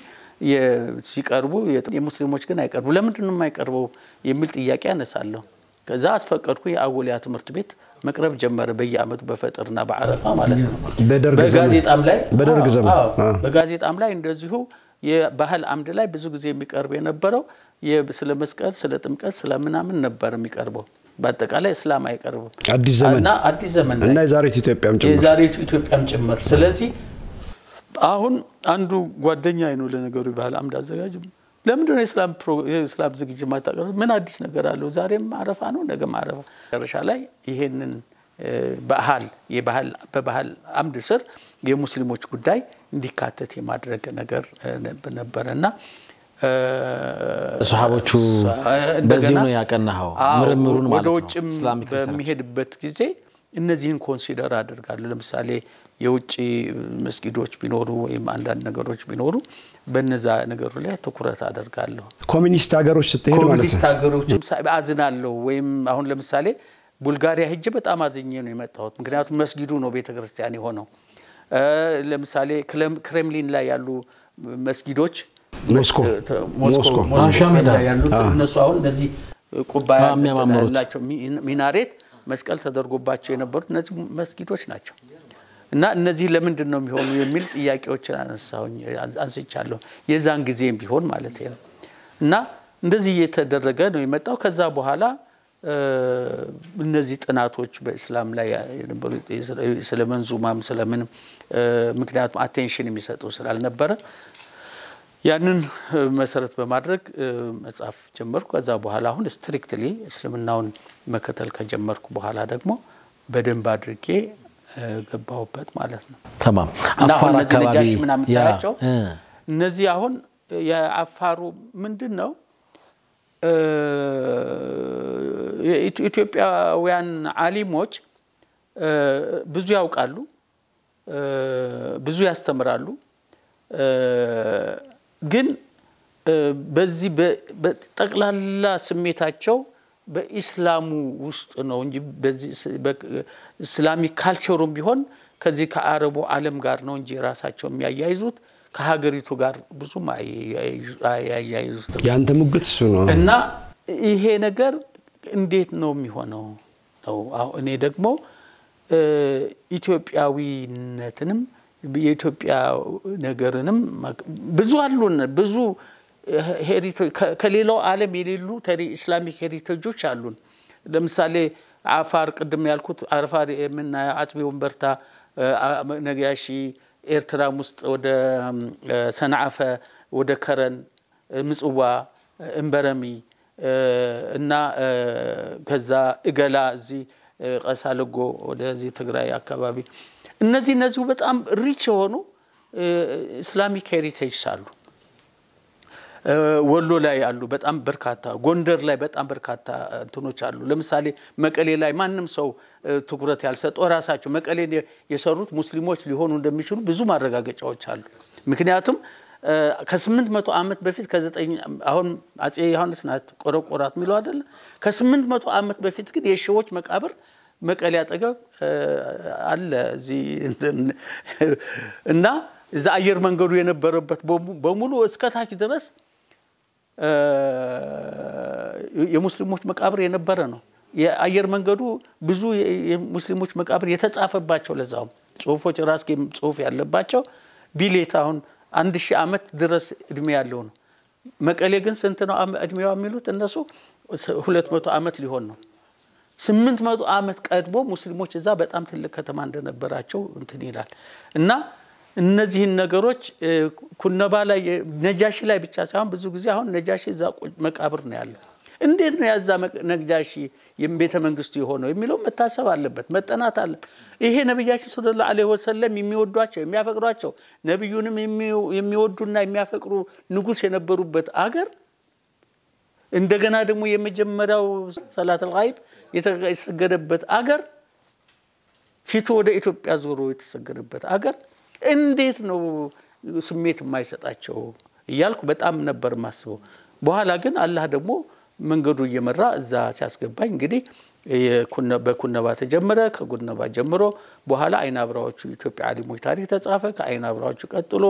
ሲቀርቡ የሙስሊሞች ግን አይቀርቡ። ለምንድን የማይቀርበው የሚል ጥያቄ አነሳለሁ። ከዛ አስፈቀድኩ። የአወሊያ ትምህርት ቤት መቅረብ ጀመረ በየአመቱ በፈጥርና በአረፋ ማለት ነው። በጋዜጣም ላይ በጋዜጣም ላይ እንደዚሁ የባህል አምድ ላይ ብዙ ጊዜ የሚቀርብ የነበረው ስለ መስቀል፣ ስለ ጥምቀት፣ ስለ ነበር የሚቀርበው። በአጠቃላይ እስላም አይቀርብም አዲስ ዘመን እና አዲስ ዘመን እና የዛሬቱ ኢትዮጵያም ጭምር የዛሬቱ ኢትዮጵያም ጭምር። ስለዚህ አሁን አንዱ ጓደኛ ነው ለነገሩ የባህል አምድ አዘጋጅ ለምንድን ነው የእስላም ዝግጅት ማታቀርብ? ምን አዲስ ነገር አለው? ዛሬም አረፋ ነው፣ ነገም አረፋ። መጨረሻ ላይ ይሄንን ባህል በባህል አምድ ስር የሙስሊሞች ጉዳይ እንዲካተት የማድረግ ነገር ነበረ እና እንደገና- በዚሁ ነው ያቀናኸው ምርምሩን ማለት ወደ ነው። ውጭም በሚሄድበት ጊዜ እነዚህን consider አደርጋለሁ። ለምሳሌ የውጭ መስጊዶች ቢኖሩ ወይም አንዳንድ ነገሮች ቢኖሩ በነዛ ነገሩ ላይ ትኩረት አደርጋለሁ። ኮሚኒስት ሀገሮች ስትሄድ ኮሚኒስት ሳ- አዝናለሁ። ወይም አሁን ለምሳሌ ቡልጋሪያ ሄጄ በጣም አዝኜ ነው የመጣሁት። ምክንያቱም መስጊዱ ነው ቤተ ክርስቲያን የሆነው። ለምሳሌ ክሬምሊን ላይ ያሉ መስጊዶች ሞስኮ ሞስኮ ያሉት እነሱ አሁን እነዚህ ቁባ ያላቸው minaret መስቀል ተደርጎባቸው የነበሩት እነዚህ መስጊዶች ናቸው። እና እነዚህ ለምንድን ነው የሚሆኑ የሚል ጥያቄዎችን አነሳሁኝ አንስቻለሁ። የዛን ጊዜም ቢሆን ማለት ነው። እና እንደዚህ እየተደረገ ነው የመጣው። ከዛ በኋላ እነዚህ ጥናቶች በእስላም ላይ የነበሩ ስለ መንዙማም ስለምንም ምክንያቱም attention የሚሰጠው ስላልነበረ ያንን መሰረት በማድረግ መጻፍ ጀመርኩ። ከዛ በኋላ አሁን strictly እስልምናውን መከተል ከጀመርኩ በኋላ ደግሞ በደንብ አድርጌ ገባሁበት ማለት ነው። ተማም እና አሁን እነዚህ ነጃሽ ምናምን ታያቸው እነዚህ አሁን የአፋሩ ምንድን ነው ኢትዮጵያውያን አሊሞች ብዙ ያውቃሉ፣ ብዙ ያስተምራሉ። ግን በዚህ በጠቅላላ ስሜታቸው በኢስላሙ ውስጥ ነው እንጂ በዚህ Islamic culture ኡም ቢሆን ከዚህ ከአረቡ ዓለም ጋር ነው እንጂ ራሳቸው የሚያያይዙት ከሀገሪቱ ጋር ብዙም አያያይዙ- አያያይዙትም። የአንተ ሙግት እሱ ነው እና ይሄ ነገር እንዴት ነው የሚሆነው ነው። እኔ ደግሞ ኢትዮጵያዊነትንም የኢትዮጵያ ነገርንም ብዙ አሉን ብዙ ከሌላው ዓለም የሌሉ Islamic heritage ኦች አሉን። ለምሳሌ አፋር ቅድም ያልኩት አፋር የምናየው አጽቢ ወንበርታ፣ ነጋሺ፣ ኤርትራም ውስጥ ወደ ሰንዓፈ፣ ወደ ከረን፣ ምጽዋ፣ እንበረሚ እና ከዛ እገላ እዚህ እ፣ ቀሳለጎ ወደዚህ ትግራይ አካባቢ እነዚህ እነዚሁ በጣም rich የሆኑ Islamic heritages አሉ። ወሎ ላይ አሉ በጣም በርካታ፣ ጎንደር ላይ በጣም በርካታ እንትኖች አሉ። ለምሳሌ መቀሌ ላይ ማንም ሰው ትኩረት ያልሰጠው ራሳቸው መቀሌን የ- የሰሩት ሙስሊሞች ሊሆኑ እንደሚችሉ ብዙ ማረጋገጫዎች አሉ። ምክንያቱም ከስምንት መቶ ዓመት በፊት ከዘጠኝ አሁን አጼ ዮሐንስ ናት ቆረቆራት የሚለው አይደለ? ከስምንት መቶ ዓመት በፊት ግን የሺዎች መቃብር መቀሌ አጠገብ አለ እዚህ እና እዛ አየር መንገዱ የነበረበት በሙ- በሙሉ እስከታች ድረስ የሙስሊሞች መቃብር የነበረ ነው። የአየር መንገዱ ብዙ የሙስሊሞች መቃብር የተጻፈባቸው ለዛውም ጽሁፎች ራስጌ ጽሁፍ ያለባቸው ቢሌት አሁን አንድ ሺህ ዓመት ድረስ እድሜ ያለው ነው። መቀሌ ግን ስንት ነው እድሜዋ የሚሉት እነሱ ሁለት መቶ ዓመት ሊሆን ነው። ስምንት መቶ ዓመት ቀድሞ ሙስሊሞች እዛ በጣም ትልቅ ከተማ እንደነበራቸው እንትን ይላል እና እነዚህን ነገሮች ኩነባ ላይ ነጃሺ ላይ ብቻ ሳይሆን ብዙ ጊዜ አሁን ነጃሺ እዛ መቃብር ነው ያለው። እንዴት ነው ያዛ ነጃሺ ቤተ መንግስቱ የሆነው የሚለው መታሰብ አለበት፣ መጠናት አለ። ይሄ ነቢያችን ሰለላሁ ዐለይሂ ወሰለም የሚወዷቸው የሚያፈቅሯቸው ነቢዩንም የሚወዱና የሚያፈቅሩ ንጉሥ የነበሩበት አገር እንደገና ደግሞ የመጀመሪያው ሰላተል ጋይብ የተሰገደበት አገር ፊቱ ወደ ኢትዮጵያ ዞሮ የተሰገደበት አገር እንዴት ነው ስሜት የማይሰጣቸው እያልኩ በጣም ነበር የማስበው። በኋላ ግን አላህ ደግሞ መንገዱ እየመራ እዛ ሲያስገባኝ እንግዲህ በኩነባ ተጀመረ። ከኩነባ ጀምሮ በኋላ አይን ኢትዮጵያ አሊሞች ታሪክ ተጻፈ። ከአይን ቀጥሎ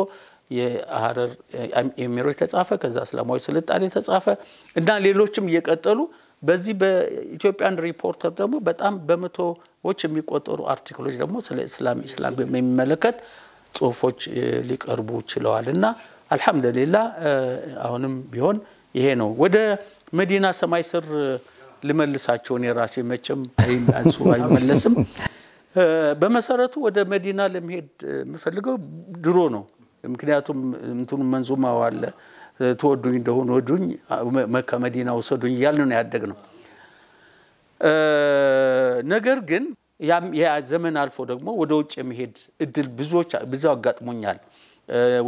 የሀረር ኤሚሮች ተጻፈ። ከዛ እስላማዊ ስልጣኔ ተጻፈ እና ሌሎችም እየቀጠሉ በዚህ በኢትዮጵያን ሪፖርተር ደግሞ በጣም በመቶዎች የሚቆጠሩ article ኦች ደግሞ ስለ እስላም ኢስላም የሚመለከት ጽሁፎች ሊቀርቡ ችለዋል እና አልሐምዱሊላ አሁንም ቢሆን ይሄ ነው። ወደ መዲና ሰማይ ስር ልመልሳቸውን የራሴ መቼም እሱ አይመለስም። በመሰረቱ ወደ መዲና ለመሄድ የምፈልገው ድሮ ነው። ምክንያቱም እንትኑ መንዙማው አለ ተወዱኝ እንደሆኑ ወዱኝ መካ መዲና ውሰዱኝ እያልን ነው ያደግ ነው። ነገር ግን ያ ዘመን አልፎ ደግሞ ወደ ውጭ የመሄድ እድል ብዙዎች ብዙ አጋጥሞኛል።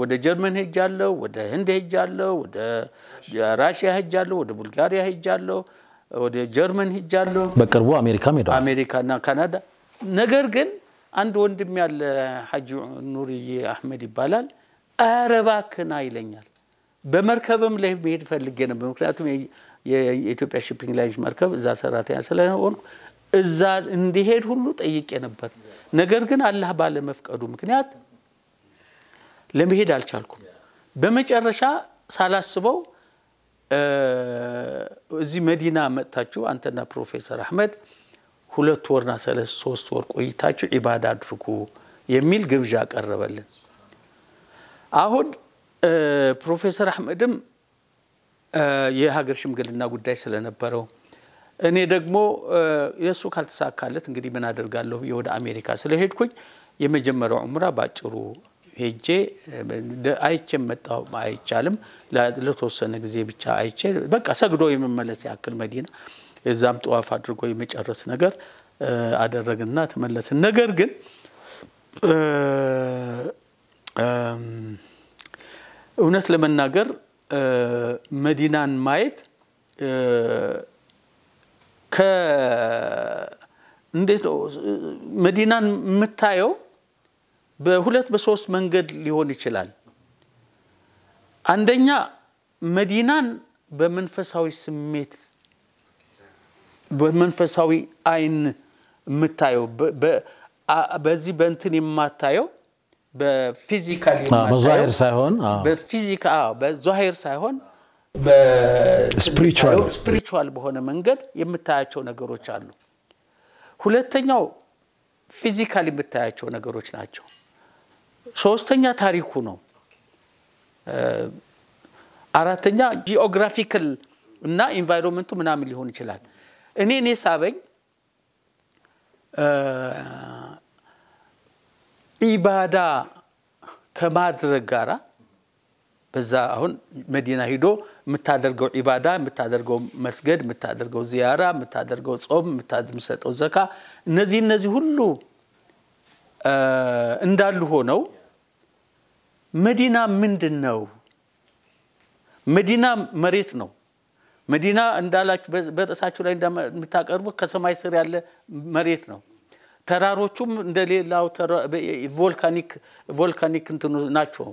ወደ ጀርመን ሄጃለሁ፣ ወደ ህንድ ሄጃለሁ፣ ወደ ራሽያ ሄጃለሁ፣ ወደ ቡልጋሪያ ሄጃለሁ፣ ወደ ጀርመን ሄጃለሁ፣ በቅርቡ አሜሪካም ሄደዋል። አሜሪካና ካናዳ። ነገር ግን አንድ ወንድም ያለ ሐጂ ኑርዬ አህመድ ይባላል። ኧረ እባክህን ይለኛል። በመርከብም ላይ መሄድ ፈልጌ ነበር። ምክንያቱም የኢትዮጵያ shipping lines መርከብ እዛ ሰራተኛ ስለሆንኩ እዛ እንዲሄድ ሁሉ ጠይቄ ነበር። ነገር ግን አላህ ባለመፍቀዱ ምክንያት ለመሄድ አልቻልኩም። በመጨረሻ ሳላስበው እዚህ መዲና መጥታችሁ አንተና ፕሮፌሰር አህመድ ሁለት ወርና ሶስት ወር ቆይታችሁ ዒባዳ አድርጉ የሚል ግብዣ ቀረበልን። አሁን ፕሮፌሰር አህመድም የሀገር ሽምግልና ጉዳይ ስለነበረው እኔ ደግሞ የእሱ ካልተሳካለት እንግዲህ ምን አደርጋለሁ ብዬ ወደ አሜሪካ ስለሄድኩኝ የመጀመሪያው ዑምራ ባጭሩ ሄጄ አይቼ መጣሁ። አይቻልም ለተወሰነ ጊዜ ብቻ አይቼ በቃ ሰግዶ የመመለስ ያክል መዲና እዛም ጠዋፍ አድርጎ የመጨረስ ነገር አደረግና ተመለስን። ነገር ግን እውነት ለመናገር መዲናን ማየት እንዴት ነው መዲናን የምታየው? በሁለት በሶስት መንገድ ሊሆን ይችላል። አንደኛ መዲናን በመንፈሳዊ ስሜት በመንፈሳዊ አይን የምታየው በዚህ በእንትን የማታየው በፊዚካል በዛሂር ሳይሆን በፊዚካ በዛሂር ሳይሆን spiritual በሆነ መንገድ የምታያቸው ነገሮች አሉ። ሁለተኛው physical የምታያቸው ነገሮች ናቸው። ሶስተኛ ታሪኩ ነው። አራተኛ geographical እና environment ኡ ምናምን ሊሆን ይችላል። እኔ እኔ ሳበኝ ኢባዳ ከማድረግ ጋራ በዛ አሁን መዲና ሂዶ የምታደርገው ኢባዳ የምታደርገው መስገድ የምታደርገው ዚያራ የምታደርገው ጾም የምሰጠው ዘካ እነዚህ እነዚህ ሁሉ እንዳሉ ሆነው መዲና ምንድን ነው? መዲና መሬት ነው። መዲና እንዳላችሁ በርዕሳችሁ ላይ እንደምታቀርቡት ከሰማይ ስር ያለ መሬት ነው። ተራሮቹም እንደሌላው volcanic volcanic እንትኑ ናቸው።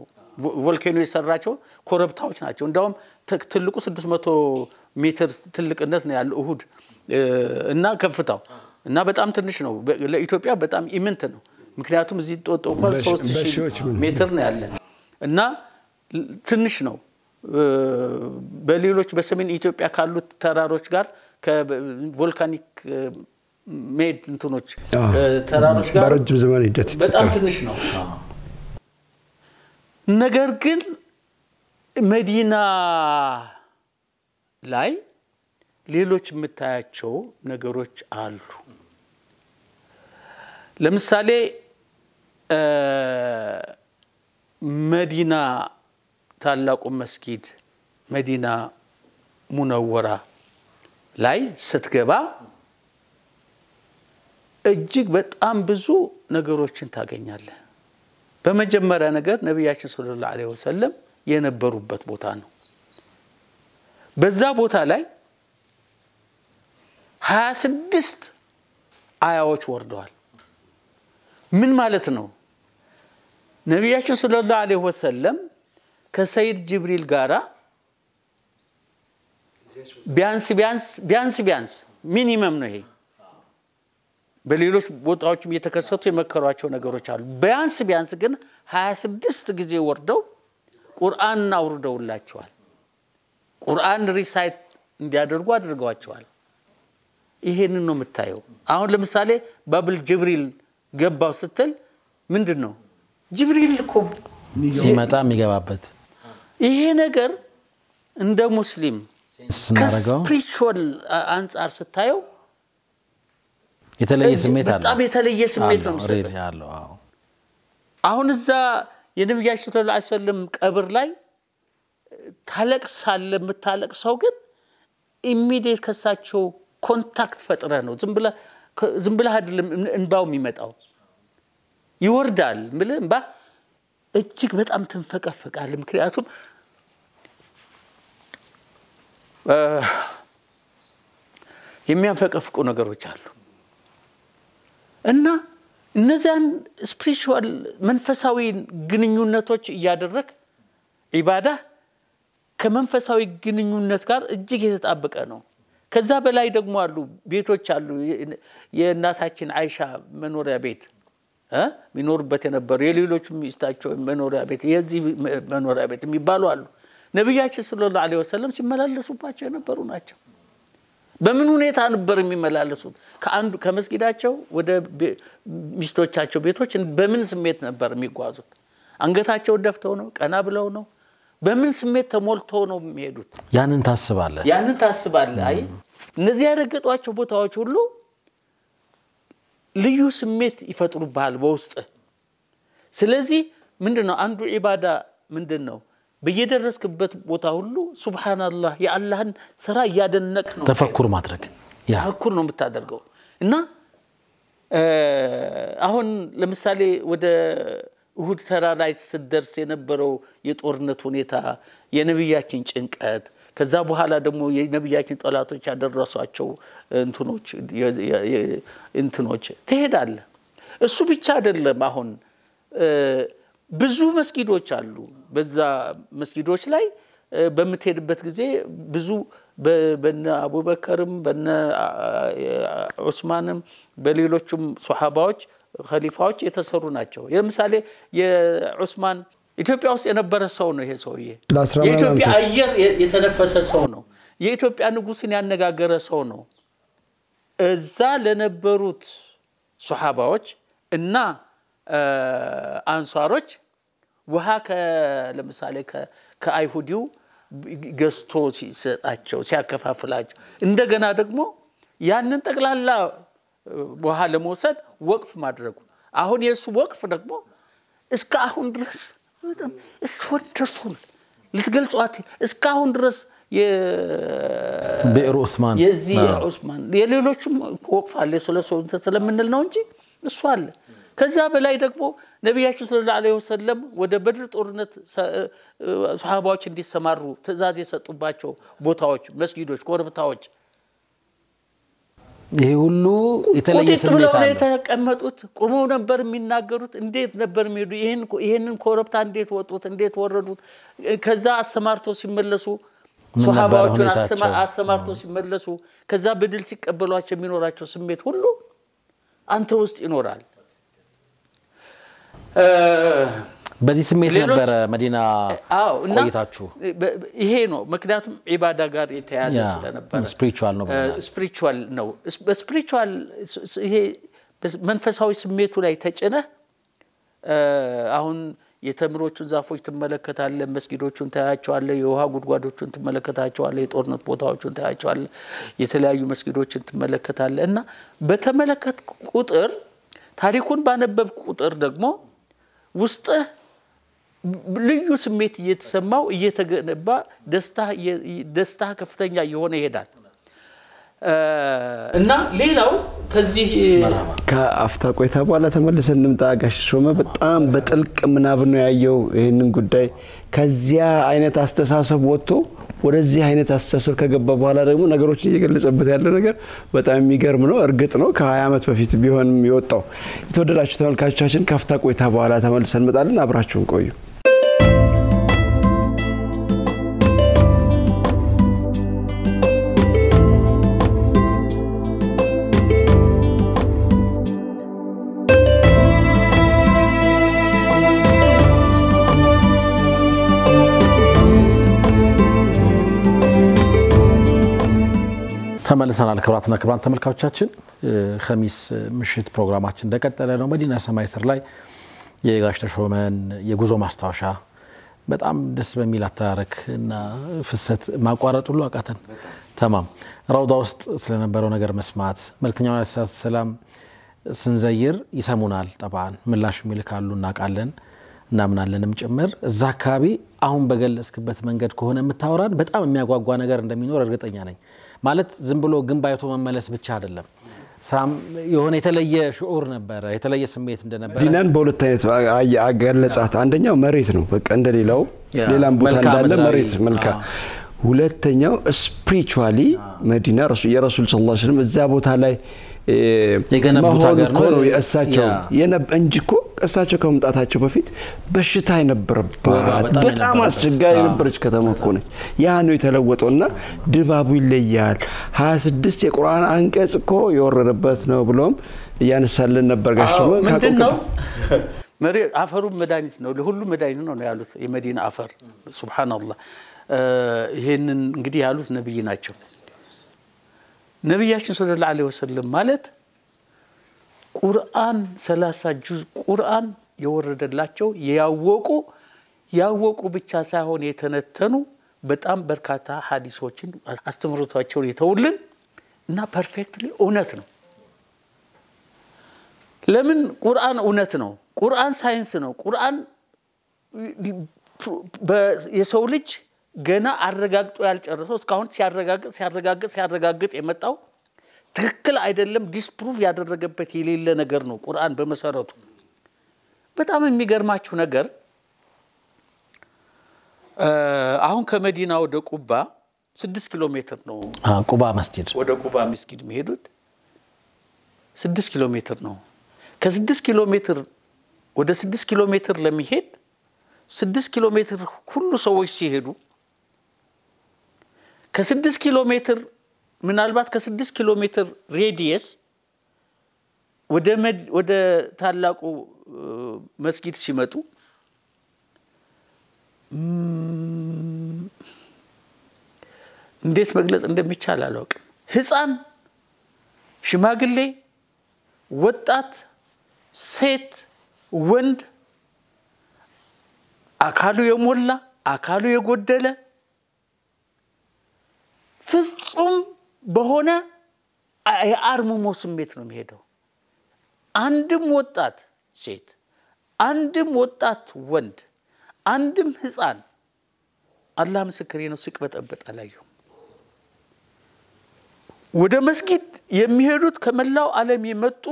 volcano የሰራቸው ኮረብታዎች ናቸው። እንዲያውም ትልቁ 600 ሜትር ትልቅነት ነው ያለው እሁድ እና ከፍታው እና በጣም ትንሽ ነው። ለኢትዮጵያ በጣም ኢምንት ነው። ምክንያቱም እዚህ እንጦጦ እንኳን 3000 ሜትር ነው ያለን እና ትንሽ ነው። በሌሎች በሰሜን ኢትዮጵያ ካሉት ተራሮች ጋር ከ volcanic ሜድ እንትኖች ተራሮች ጋር በረጅም ዘመን ሂደት በጣም ትንሽ ነው። ነገር ግን መዲና ላይ ሌሎች የምታያቸው ነገሮች አሉ። ለምሳሌ መዲና ታላቁ መስጊድ መዲና ሙነወራ ላይ ስትገባ እጅግ በጣም ብዙ ነገሮችን ታገኛለህ። በመጀመሪያ ነገር ነቢያችን ሰለላሁ ዐለይሂ ወሰለም የነበሩበት ቦታ ነው። በዛ ቦታ ላይ ሀያ ስድስት አያዎች ወርደዋል። ምን ማለት ነው? ነቢያችን ሰለላሁ ዐለይሂ ወሰለም ከሰይድ ጅብሪል ጋራ ቢያንስ ቢያንስ ቢያንስ ቢያንስ minimum ነው ይሄ። በሌሎች ቦታዎችም እየተከሰቱ የመከሯቸው ነገሮች አሉ። ቢያንስ ቢያንስ ግን ሀያ ስድስት ጊዜ ወርደው ቁርአንን አውርደውላቸዋል። ቁርአን recite እንዲያደርጉ አድርገዋቸዋል። ይሄንን ነው የምታየው። አሁን ለምሳሌ ባብል ጅብሪል ገባው ስትል ምንድን ነው ጅብሪል እኮ ሲመጣ የሚገባበት ይሄ ነገር እንደ ሙስሊም ከ spiritual አንጻር ስታየው የተለየ ስሜት በጣም የተለየ ስሜት ነው የሚሰጠው። አሁን እዛ የነቢያችን ሰለላ ወሰለም ቀብር ላይ ታለቅሳለ። የምታለቅሰው ግን immediate ከሳቸው contact ፈጥረ ነው። ዝም ብለህ አይደለም እንባው የሚመጣው ይወርዳል። ምልህ እንባ እጅግ በጣም ትንፈቀፈቃል። ምክንያቱም የሚያንፈቀፍቁ ነገሮች አሉ እና እነዚያን ስፒሪቹዋል መንፈሳዊ ግንኙነቶች እያደረግ ዒባዳ ከመንፈሳዊ ግንኙነት ጋር እጅግ የተጣበቀ ነው። ከዛ በላይ ደግሞ አሉ ቤቶች አሉ። የእናታችን አይሻ መኖሪያ ቤት እ የሚኖሩበት የነበሩ የሌሎቹ ሚስታቸው መኖሪያ ቤት የዚህ መኖሪያ ቤት የሚባሉ አሉ። ነቢያችን ሰለላሁ ዐለይሂ ወሰለም ሲመላለሱባቸው የነበሩ ናቸው። በምን ሁኔታ ነበር የሚመላለሱት? ከአንዱ ከመስጊዳቸው ወደ ሚስቶቻቸው ቤቶች በምን ስሜት ነበር የሚጓዙት? አንገታቸውን ደፍተው ነው? ቀና ብለው ነው? በምን ስሜት ተሞልተው ነው የሚሄዱት? ያንን ታስባለህ። ያንን ታስባለህ። አይ እነዚህ ያረገጧቸው ቦታዎች ሁሉ ልዩ ስሜት ይፈጥሩብሃል በውስጥህ። ስለዚህ ምንድን ነው አንዱ ዒባዳ ምንድን ነው? በየደረስክበት ቦታ ሁሉ ሱብሓናላህ የአላህን ስራ እያደነቅ ነው ተፈኩር ማድረግ ተፈኩር ነው የምታደርገው እና አሁን ለምሳሌ ወደ እሁድ ተራ ላይ ስትደርስ የነበረው የጦርነት ሁኔታ፣ የነቢያችን ጭንቀት፣ ከዛ በኋላ ደግሞ የነቢያችን ጠላቶች ያደረሷቸው እንትኖች እንትኖች ትሄዳለህ። እሱ ብቻ አይደለም። አሁን ብዙ መስጊዶች አሉ። በዛ መስጊዶች ላይ በምትሄድበት ጊዜ ብዙ በነ አቡበከርም በነ ዑስማንም በሌሎቹም ሶሓባዎች ከሊፋዎች የተሰሩ ናቸው። ለምሳሌ የዑስማን ኢትዮጵያ ውስጥ የነበረ ሰው ነው። ይሄ ሰውዬ የኢትዮጵያ አየር የተነፈሰ ሰው ነው። የኢትዮጵያ ንጉሥን ያነጋገረ ሰው ነው። እዛ ለነበሩት ሶሓባዎች እና አንሷሮች ውሃ ለምሳሌ ከአይሁዲው ገዝቶ ሲሰጣቸው ሲያከፋፍላቸው፣ እንደገና ደግሞ ያንን ጠቅላላ ውሃ ለመውሰድ ወቅፍ ማድረጉ። አሁን የእሱ ወቅፍ ደግሞ እስከ አሁን ድረስ በጣም እስ ወንደርፉል ልትገልጸዋት እስከ አሁን ድረስ የ- ብዕር ዑስማን የዚህ ዑስማን የሌሎችም ወቅፍ አለ። ስለምንል ነው እንጂ እሱ አለ። ከዛ በላይ ደግሞ ነቢያችን ሰለላሁ ዐለይሂ ወሰለም ወደ በድር ጦርነት ሰሃባዎች እንዲሰማሩ ትእዛዝ የሰጡባቸው ቦታዎች፣ መስጊዶች፣ ኮረብታዎች ይሄ ሁሉ የተለየ ስሜት የተቀመጡት። ቁመው ነበር የሚናገሩት። እንዴት ነበር የሚሄዱ? ይህን- ይህንን ኮረብታ እንዴት ወጡት? እንዴት ወረዱት? ከዛ አሰማርተው ሲመለሱ ሶሃባዎቹን አሰማርተው ሲመለሱ ከዛ በድል ሲቀበሏቸው የሚኖራቸው ስሜት ሁሉ አንተ ውስጥ ይኖራል። በዚህ ስሜት ነበረ መዲና ቆይታችሁ። ይሄ ነው። ምክንያቱም ዒባዳ ጋር የተያያዘ ስለነበረ spiritual ነው spiritual ነው። በ spiritual ይሄ መንፈሳዊ ስሜቱ ላይ ተጭነህ እ፣ አሁን የተምሮቹን ዛፎች ትመለከታለህ፣ መስጊዶቹን ታያቸዋለህ፣ የውሃ ጉድጓዶቹን ትመለከታቸዋለህ፣ የጦርነት ቦታዎቹን ታያቸዋለህ፣ የተለያዩ መስጊዶችን ትመለከታለህ እና በተመለከት ቁጥር ታሪኩን ባነበብ ቁጥር ደግሞ ውስጥህ ልዩ ስሜት እየተሰማው እየተገነባ ደስታ ከፍተኛ እየሆነ ይሄዳል እና ሌላው ከዚህ ከአፍታ ቆይታ በኋላ ተመልሰን እንምጣ። ጋሽ ሾመ በጣም በጥልቅ ምናብ ነው ያየው ይህንን ጉዳይ። ከዚያ አይነት አስተሳሰብ ወጥቶ ወደዚህ አይነት አስተሳሰብ ከገባ በኋላ ደግሞ ነገሮችን እየገለጸበት ያለ ነገር በጣም የሚገርም ነው። እርግጥ ነው ከ20 ዓመት በፊት ቢሆንም የወጣው። የተወደዳችሁ ተመልካቾቻችን ከአፍታ ቆይታ በኋላ ተመልሰን እንመጣለን። አብራችሁን ቆዩ። ተመልሰናል። ክቡራትና ክቡራን ተመልካቾቻችን ኸሚስ ምሽት ፕሮግራማችን እንደቀጠለ ነው። መዲና ሰማይ ስር ላይ የጋሽ ተሾመን የጉዞ ማስታወሻ በጣም ደስ በሚል አተራረክ እና ፍሰት ማቋረጥ ሁሉ አቃተን። ተማም ረውዳ ውስጥ ስለነበረው ነገር መስማት መልክተኛው ዐለይሂ ወሰላም ስንዘይር ይሰሙናል። ጠባን ምላሽ የሚልካሉ እናውቃለን እናምናለንም ጭምር እዛ አካባቢ አሁን በገለጽክበት መንገድ ከሆነ የምታወራን በጣም የሚያጓጓ ነገር እንደሚኖር እርግጠኛ ነኝ። ማለት ዝም ብሎ ግንብ አይቶ መመለስ ብቻ አይደለም። የሆነ የተለየ شعور ነበረ፣ የተለየ ስሜት እንደነበረ መዲናን በሁለት አይነት አገላለጽ። አንደኛው መሬት ነው፣ በቃ እንደሌላው ሌላም ቦታ እንዳለ መሬት መልካ። ሁለተኛው spiritually መዲና ረሱ- የረሱል ስ ስለም እዛ ቦታ ላይ መሆን እኮ ነው። የእሳቸው እንጂ እኮ እሳቸው ከመምጣታቸው በፊት በሽታ የነበረባት በጣም አስቸጋሪ የነበረች ከተማ እኮ ነች። ያ ነው የተለወጠው እና ድባቡ ይለያል። 26 የቁርአን አንቀጽ እኮ የወረደበት ነው ብሎም እያነሳልን ነበር ጋሽ ምንድን ነው አፈሩም መድኃኒት ነው፣ ለሁሉም መድኃኒት ነው ነው ያሉት የመዲና አፈር። ሱብሃነላህ ይሄንን እንግዲህ ያሉት ነብይ ናቸው። ነቢያችን ሰለላሁ ዐለይሂ ወሰለም ማለት ቁርአን ሰላሳ ጁዝ ቁርአን የወረደላቸው ያወቁ ያወቁ ብቻ ሳይሆን የተነተኑ በጣም በርካታ ሀዲሶችን አስተምህሮታቸውን የተውልን እና perfectly እውነት ነው። ለምን ቁርአን እውነት ነው። ቁርአን ሳይንስ ነው። ቁርአን የሰው ልጅ ገና አረጋግጦ ያልጨረሰው እስካሁን ሲያረጋግጥ ሲያረጋግጥ ሲያረጋግጥ የመጣው ትክክል አይደለም disprove ያደረገበት የሌለ ነገር ነው ቁርአን በመሰረቱ። በጣም የሚገርማችሁ ነገር አሁን ከመዲና ወደ ቁባ ስድስት ኪሎ ሜትር ነው ቁባ መስጂድ ወደ ቁባ መስጊድ የሚሄዱት ስድስት ኪሎ ሜትር ነው። ከስድስት ኪሎ ሜትር ወደ ስድስት ኪሎ ሜትር ለሚሄድ ስድስት ኪሎ ሜትር ሁሉ ሰዎች ሲሄዱ ከስድስት ኪሎ ሜትር ምናልባት ከስድስት ኪሎ ሜትር radius ወደ ታላቁ መስጊድ ሲመጡ እንዴት መግለጽ እንደሚቻል አላውቅም። ሕፃን፣ ሽማግሌ፣ ወጣት፣ ሴት፣ ወንድ አካሉ የሞላ አካሉ የጎደለ ፍጹም በሆነ የአርምሞ ስሜት ነው የሚሄደው። አንድም ወጣት ሴት፣ አንድም ወጣት ወንድ፣ አንድም ሕፃን አላህ ምስክሬ ነው ሲቅበጠበጥ አላየሁም። ወደ መስጊድ የሚሄዱት ከመላው ዓለም የመጡ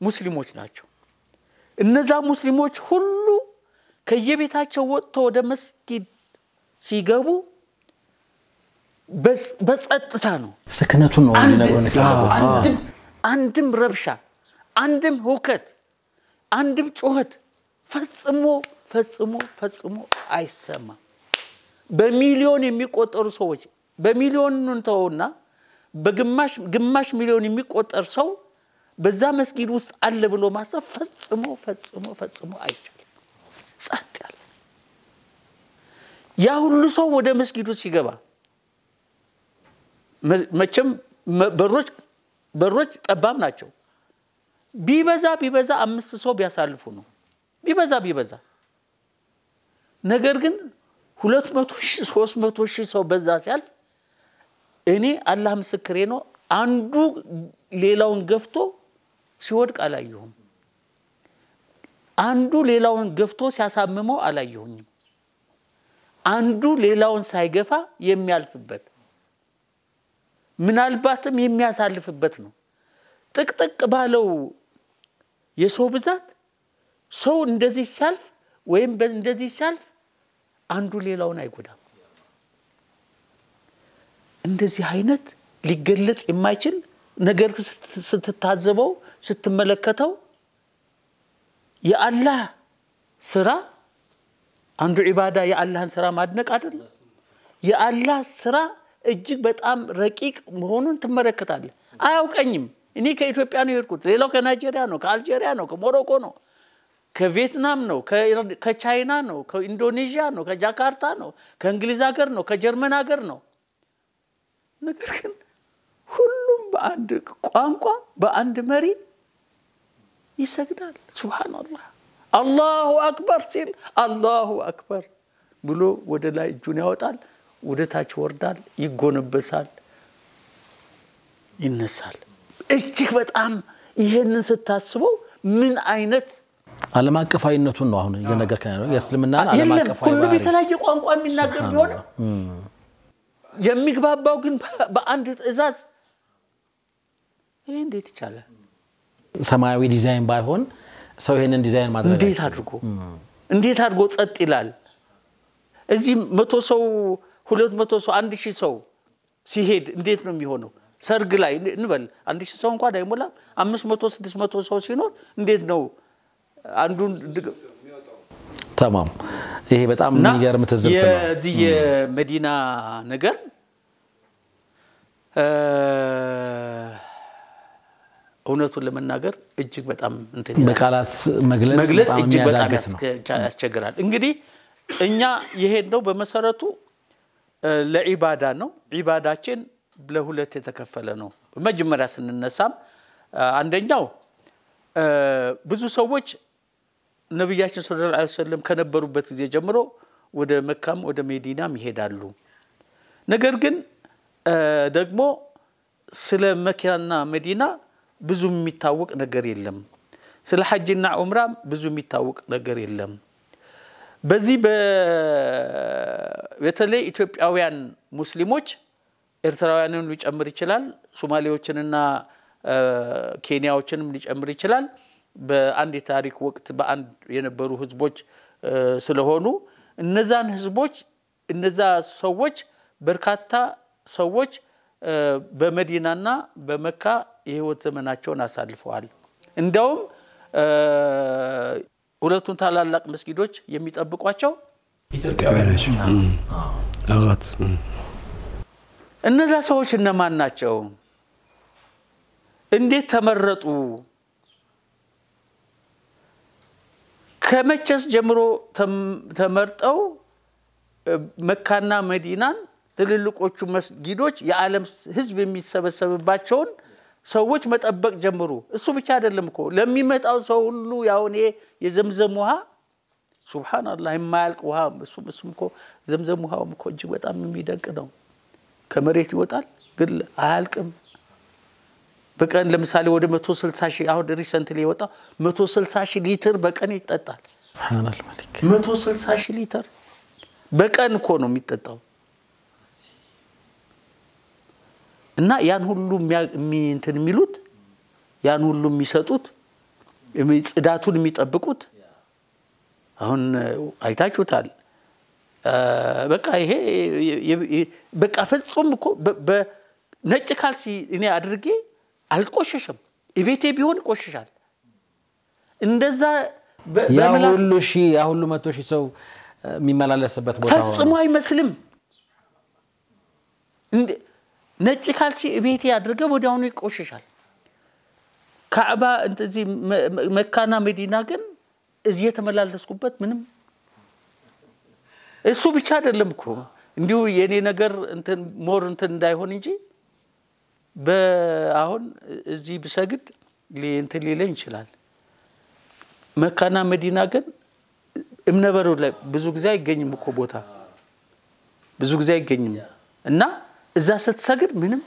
ሙስሊሞች ናቸው። እነዛ ሙስሊሞች ሁሉ ከየቤታቸው ወጥተው ወደ መስጊድ ሲገቡ በጸጥታ ነው። ስክነቱን ነው አንድም ረብሻ፣ አንድም ሁከት፣ አንድም ጩኸት ፈጽሞ ፈጽሞ ፈጽሞ አይሰማም። በሚሊዮን የሚቆጠሩ ሰዎች በሚሊዮን ተውና በግማሽ ግማሽ ሚሊዮን የሚቆጠር ሰው በዛ መስጊድ ውስጥ አለ ብሎ ማሰብ ፈጽሞ ፈጽሞ ፈጽሞ አይቻልም። ጸጥ ያለ ያ ሁሉ ሰው ወደ መስጊዱ ሲገባ መቼም በሮች በሮች ጠባብ ናቸው። ቢበዛ ቢበዛ አምስት ሰው ቢያሳልፉ ነው ቢበዛ ቢበዛ። ነገር ግን ሁለት መቶ ሺህ ሶስት መቶ ሺህ ሰው በዛ ሲያልፍ እኔ አላህ ምስክሬ ነው አንዱ ሌላውን ገፍቶ ሲወድቅ አላየሁም። አንዱ ሌላውን ገፍቶ ሲያሳምመው አላየሁኝም። አንዱ ሌላውን ሳይገፋ የሚያልፍበት ምናልባትም የሚያሳልፍበት ነው። ጥቅጥቅ ባለው የሰው ብዛት ሰው እንደዚህ ሲያልፍ ወይም እንደዚህ ሲያልፍ አንዱ ሌላውን አይጎዳም። እንደዚህ አይነት ሊገለጽ የማይችል ነገር ስትታዘበው ስትመለከተው የአላህ ስራ አንዱ ዒባዳ የአላህን ስራ ማድነቅ አይደለም። የአላህ ስራ እጅግ በጣም ረቂቅ መሆኑን ትመለከታለህ። አያውቀኝም። እኔ ከኢትዮጵያ ነው የሄድኩት። ሌላው ከናይጄሪያ ነው፣ ከአልጄሪያ ነው፣ ከሞሮኮ ነው፣ ከቪየትናም ነው፣ ከቻይና ነው፣ ከኢንዶኔዥያ ነው፣ ከጃካርታ ነው፣ ከእንግሊዝ ሀገር ነው፣ ከጀርመን ሀገር ነው። ነገር ግን በአንድ ቋንቋ በአንድ መሪ ይሰግዳል። ሱብሃነላህ አላሁ አክበር ሲል አላሁ አክበር ብሎ ወደ ላይ እጁን ያወጣል፣ ወደ ታች ይወርዳል፣ ይጎነበሳል፣ ይነሳል። እጅግ በጣም ይሄንን ስታስበው ምን አይነት ዓለም አቀፋዊነቱን ነው አሁን ዓለም አቀፋዊ ሁሉም የተለያየ ቋንቋ የሚናገር ቢሆንም የሚግባባው ግን በአንድ ትዕዛዝ ይህ እንዴት ይቻላል? ሰማያዊ ዲዛይን ባይሆን ሰው ይሄንን ዲዛይን ማድረግ እንዴት አድርጎ እንዴት አድርጎ ጸጥ ይላል? እዚህ መቶ ሰው ሁለት መቶ ሰው አንድ ሺህ ሰው ሲሄድ እንዴት ነው የሚሆነው? ሰርግ ላይ እንበል አንድ ሺህ ሰው እንኳን አይሞላም። አምስት መቶ ስድስት መቶ ሰው ሲኖር እንዴት ነው አንዱን ተማም ይሄ በጣም የሚገርም ትዝብት ነው። የዚህ የመዲና ነገር እውነቱን ለመናገር እጅግ በጣም በቃላት መግለጽ እጅግ በጣም ያስቸግራል። እንግዲህ እኛ የሄድነው በመሰረቱ ለዒባዳ ነው። ዒባዳችን ለሁለት የተከፈለ ነው። መጀመሪያ ስንነሳም አንደኛው ብዙ ሰዎች ነቢያችን ሰለላሁ ዐለይሂ ወሰለም ከነበሩበት ጊዜ ጀምሮ ወደ መካም ወደ ሜዲናም ይሄዳሉ። ነገር ግን ደግሞ ስለ መኪያና መዲና ብዙ የሚታወቅ ነገር የለም። ስለ ሐጅና ዑምራም ብዙ የሚታወቅ ነገር የለም። በዚህ በተለይ ኢትዮጵያውያን ሙስሊሞች ኤርትራውያንን ሊጨምር ይችላል፣ ሶማሌዎችንና ኬንያዎችንም ሊጨምር ይችላል። በአንድ የታሪክ ወቅት በአንድ የነበሩ ህዝቦች ስለሆኑ እነዛን ህዝቦች እነዛ ሰዎች በርካታ ሰዎች በመዲናና በመካ የህይወት ዘመናቸውን አሳልፈዋል። እንዲያውም ሁለቱን ታላላቅ መስጊዶች የሚጠብቋቸው ኢትዮጵያውያኖች አዋት እነዛ ሰዎች እነማን ናቸው? እንዴት ተመረጡ? ከመቼስ ጀምሮ ተመርጠው መካና መዲናን ትልልቆቹ መስጊዶች የዓለም ህዝብ የሚሰበሰብባቸውን ሰዎች መጠበቅ ጀምሩ። እሱ ብቻ አይደለም እኮ ለሚመጣው ሰው ሁሉ ያሁን የዘምዘም ውሃ ሱብሃነላህ የማያልቅ ውሃ እሱም እሱም እኮ ዘምዘም ውሃውም እኮ እጅግ በጣም የሚደንቅ ነው። ከመሬት ይወጣል ግን አያልቅም። በቀን ለምሳሌ ወደ 160 ሺህ አሁን recently የወጣው 160 ሺህ ሊትር በቀን ይጠጣል። سبحان الملك 160 ሺህ ሊትር በቀን እኮ ነው የሚጠጣው። እና ያን ሁሉ እንትን የሚሉት ያን ሁሉ የሚሰጡት የሚ- ጽዳቱን የሚጠብቁት አሁን አይታችሁታል። በቃ ይሄ በቃ ፍጹም እኮ በነጭ ካልሲ እኔ አድርጌ አልቆሸሸም። ቤቴ ቢሆን ይቆሸሻል። እንደዛ ሁሉ ያ ሁሉ መቶ ሺህ ሰው የሚመላለስበት ቦታ ፈጽሞ አይመስልም። ነጭ ካልሲ ቤቴ አድርጌ ወዲያውኑ ይቆሽሻል። ካዕባ እንደዚህ መካና መዲና ግን እዚህ የተመላለስኩበት ምንም እሱ ብቻ አይደለም እኮ እንዲሁ የእኔ ነገር እንትን more እንትን እንዳይሆን እንጂ በአሁን እዚህ ብሰግድ እንትን ሊለኝ ይችላል። መካና መዲና ግን እምነበሩ ላይ ብዙ ጊዜ አይገኝም እኮ ቦታ ብዙ ጊዜ አይገኝም እና እዛ ስትሰግድ ምንም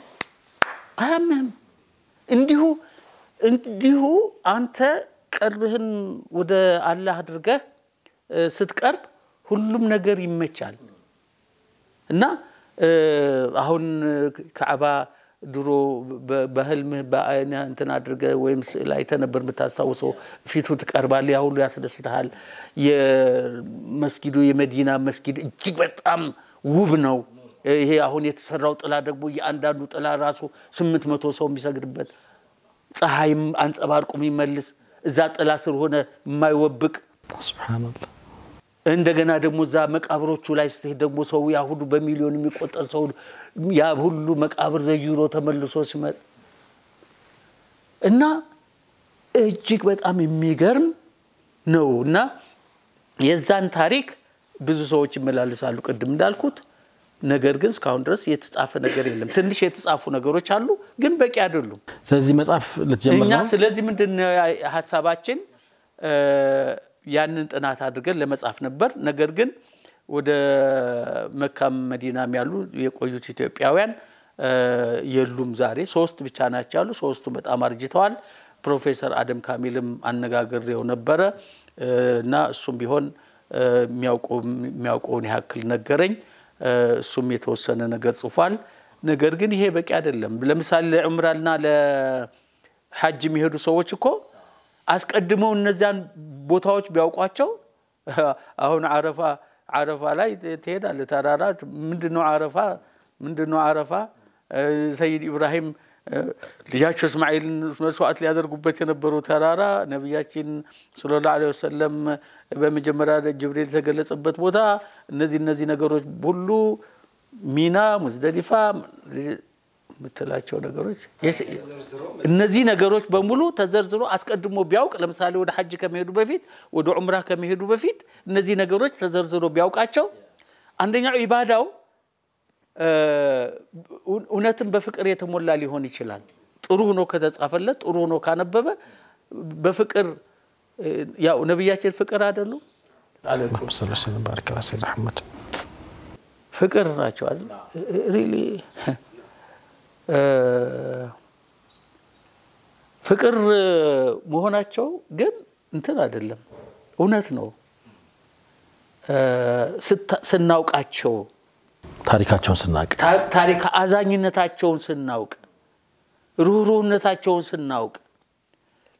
አያምህም። እንዲሁ እንዲሁ አንተ ቀልብህን ወደ አላህ አድርገህ ስትቀርብ ሁሉም ነገር ይመቻል እና አሁን ካዕባ ድሮ በህልምህ በአይንህ እንትን አድርገህ ወይም ስዕል አይተህ ነበር የምታስታውሰው። ፊቱ ትቀርባለህ፣ ያ ሁሉ ያስደስትሃል። የመስጊዱ የመዲና መስጊድ እጅግ በጣም ውብ ነው። ይሄ አሁን የተሰራው ጥላ ደግሞ የአንዳንዱ ጥላ ራሱ ስምንት መቶ ሰው የሚሰግድበት ፀሐይም አንጸባርቁ የሚመልስ እዛ ጥላ ስር ሆነ የማይወብቅ። እንደገና ደግሞ እዛ መቃብሮቹ ላይ ስትሄድ ደግሞ ሰው ያ ሁሉ በሚሊዮን የሚቆጠር ሰው ያ ሁሉ መቃብር ዘይሮ ተመልሶ ሲመጣ እና እጅግ በጣም የሚገርም ነው። እና የዛን ታሪክ ብዙ ሰዎች ይመላለሳሉ። ቅድም እንዳልኩት ነገር ግን እስካሁን ድረስ የተጻፈ ነገር የለም። ትንሽ የተጻፉ ነገሮች አሉ፣ ግን በቂ አይደሉም። ስለዚህ መጽሐፍ ልትጀምር እኛ ስለዚህ ምንድን ነው ሀሳባችን ያንን ጥናት አድርገን ለመጻፍ ነበር። ነገር ግን ወደ መካም መዲናም ያሉ የቆዩት ኢትዮጵያውያን የሉም። ዛሬ ሶስት ብቻ ናቸው ያሉ። ሶስቱ በጣም አርጅተዋል። ፕሮፌሰር አደም ካሚልም አነጋግሬው ነበረ እና እሱም ቢሆን የሚያውቀውን ያክል ነገረኝ። እሱም የተወሰነ ነገር ጽፏል። ነገር ግን ይሄ በቂ አይደለም። ለምሳሌ ለዑምራና ለሐጅ የሚሄዱ ሰዎች እኮ አስቀድመው እነዚያን ቦታዎች ቢያውቋቸው አሁን አረፋ አረፋ ላይ ትሄዳለህ። ተራራ ምንድን አረፋ? ምንድን አረፋ? ሰይድ ኢብራሂም ልጃቸው እስማኤልን መስዋዕት ሊያደርጉበት የነበረው ተራራ ነቢያችን ሰለላሁ ዐለይሂ ወሰለም በመጀመሪያ ጅብሪል የተገለጸበት ቦታ እነዚህ እነዚህ ነገሮች ሁሉ ሚና፣ ሙዝደሊፋ የምትላቸው ነገሮች እነዚህ ነገሮች በሙሉ ተዘርዝሮ አስቀድሞ ቢያውቅ ለምሳሌ ወደ ሐጅ ከመሄዱ በፊት ወደ ዑምራ ከመሄዱ በፊት እነዚህ ነገሮች ተዘርዝሮ ቢያውቃቸው አንደኛው ኢባዳው እውነትን በፍቅር የተሞላ ሊሆን ይችላል። ጥሩ ሆኖ ከተጻፈለት ጥሩ ሆኖ ካነበበ በፍቅር ያው ነቢያችን ፍቅር አይደሉ ባረከ ሰይድ አሕመድ ፍቅር ናቸው አይደል? ሪሊ? ፍቅር መሆናቸው ግን እንትን አይደለም፣ እውነት ነው። ስናውቃቸው ታሪካቸውን ስናቅ ታ- ታሪክ አዛኝነታቸውን ስናውቅ ሩህሩህነታቸውን ስናውቅ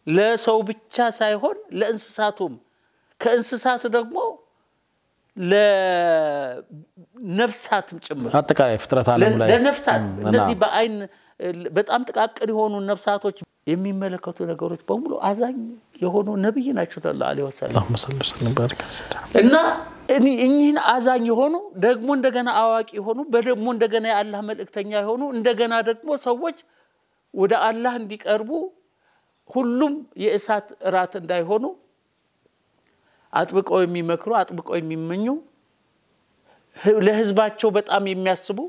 ለሰው ብቻ ሳይሆን ለእንስሳቱም። ከእንስሳት ደግሞ ለነፍሳትም ጭምር። አጠቃላይ ፍጥረት ዓለሙ ላይ ለነፍሳት እነዚህ በአይን በጣም ጥቃቅን የሆኑ ነፍሳቶች የሚመለከቱ ነገሮች በሙሉ አዛኝ የሆኑ ነቢይ ናቸው ወሰለም። ሰይድና እና እኚህን አዛኝ የሆኑ ደግሞ እንደገና አዋቂ የሆኑ በደግሞ እንደገና የአላህ መልእክተኛ የሆኑ እንደገና ደግሞ ሰዎች ወደ አላህ እንዲቀርቡ ሁሉም የእሳት እራት እንዳይሆኑ አጥብቀው የሚመክሩ አጥብቀው የሚመኙ ለህዝባቸው በጣም የሚያስቡ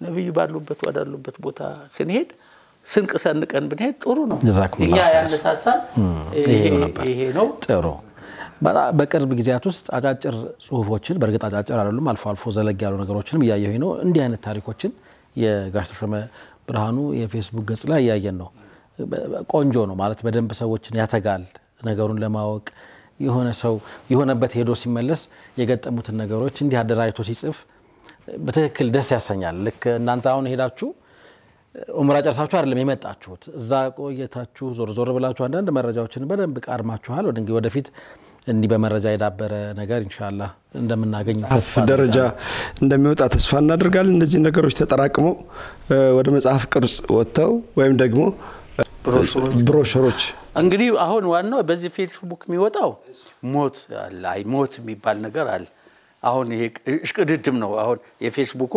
ነቢዩ ባሉበት ወዳሉበት ቦታ ስንሄድ ስንቅ ሰንቀን ብንሄድ ጥሩ ነው። እኛ ያነሳሳን ይሄ ነው። ጥሩ በቅርብ ጊዜያት ውስጥ አጫጭር ጽሁፎችን በእርግጥ አጫጭር አይደሉም፣ አልፎ አልፎ ዘለግ ያሉ ነገሮችንም እያየሁኝ ነው። እንዲህ አይነት ታሪኮችን የጋሽ ተሾመ ብርሃኑ የፌስቡክ ገጽ ላይ እያየን ነው። ቆንጆ ነው ማለት በደንብ ሰዎችን ያተጋል ነገሩን ለማወቅ የሆነ ሰው የሆነበት ሄዶ ሲመለስ የገጠሙትን ነገሮች እንዲህ አደራጅቶ ሲጽፍ በትክክል ደስ ያሰኛል። ልክ እናንተ አሁን ሄዳችሁ ኡምራ ጨርሳችሁ አይደለም የመጣችሁት። እዛ ቆየታችሁ ዞር ዞር ብላችሁ አንዳንድ መረጃዎችን በደንብ ቃርማችኋል። ወደፊት እንዲህ በመረጃ የዳበረ ነገር ኢንሻላህ እንደምናገኝ ተስፋ ደረጃ እንደሚወጣ ተስፋ እናደርጋለን። እነዚህ ነገሮች ተጠራቅመው ወደ መጽሐፍ ቅርጽ ወጥተው ወይም ደግሞ ብሮሸሮች እንግዲህ አሁን ዋናው በዚህ ፌስቡክ የሚወጣው ሞት አለ። አይ ሞት የሚባል ነገር አለ። አሁን ይሄ እሽቅድድም ነው። አሁን የፌስቡኩ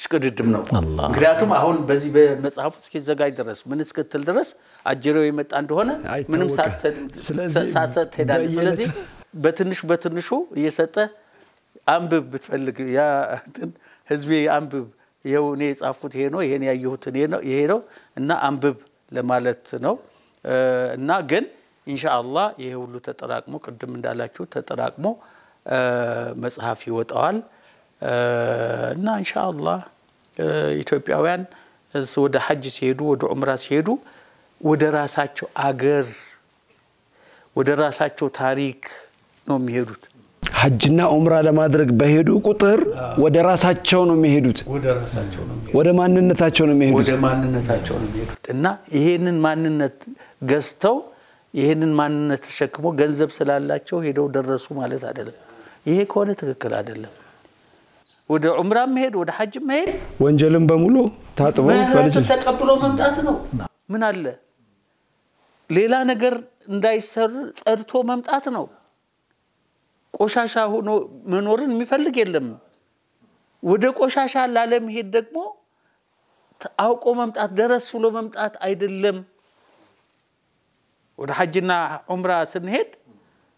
እሽቅድድም ነው። ምክንያቱም አሁን በዚህ በመጽሐፉ እስኪዘጋጅ ድረስ ምን እስክትል ድረስ አጅሬው የመጣ እንደሆነ ምንም ሳትሰጥ- ትሄዳለህ። ስለዚህ በትንሹ በትንሹ እየሰጠ አንብብ ብትፈልግ ያ እንትን ህዝቤ አንብብ፣ ይኸው እኔ የጻፍኩት ይሄ ነው፣ ይሄን ያየሁት ይሄ ነው እና አንብብ ለማለት ነው። እና ግን ኢንሻአላህ ይሄ ሁሉ ተጠራቅሞ ቅድም እንዳላችሁ ተጠራቅሞ መጽሐፍ ይወጣዋል እና ኢንሻአላህ እ፣ ኢትዮጵያውያን ወደ ሐጅ ሲሄዱ ወደ ዑምራ ሲሄዱ ወደ ራሳቸው አገር ወደ ራሳቸው ታሪክ ነው የሚሄዱት። ሐጅና ኡምራ ለማድረግ በሄዱ ቁጥር ወደ ራሳቸው ነው የሚሄዱት፣ ወደ ራሳቸው ነው ወደ ማንነታቸው ነው የሚሄዱት። ወደ ማንነታቸው ነው የሚሄዱት እና ይሄንን ማንነት ገዝተው ይሄንን ማንነት ተሸክሞ ገንዘብ ስላላቸው ሄደው ደረሱ ማለት አይደለም። ይሄ ከሆነ ትክክል አይደለም። ወደ ዑምራ መሄድ ወደ ሐጅ መሄድ ወንጀልን በሙሉ ታጥቦ ተቀብሎ መምጣት ነው። ምን አለ ሌላ ነገር እንዳይሰር ጸድቶ መምጣት ነው። ቆሻሻ ሆኖ መኖርን የሚፈልግ የለም። ወደ ቆሻሻ ላለመሄድ ደግሞ አውቆ መምጣት ደረስ ብሎ መምጣት አይደለም። ወደ ሐጅና ዑምራ ስንሄድ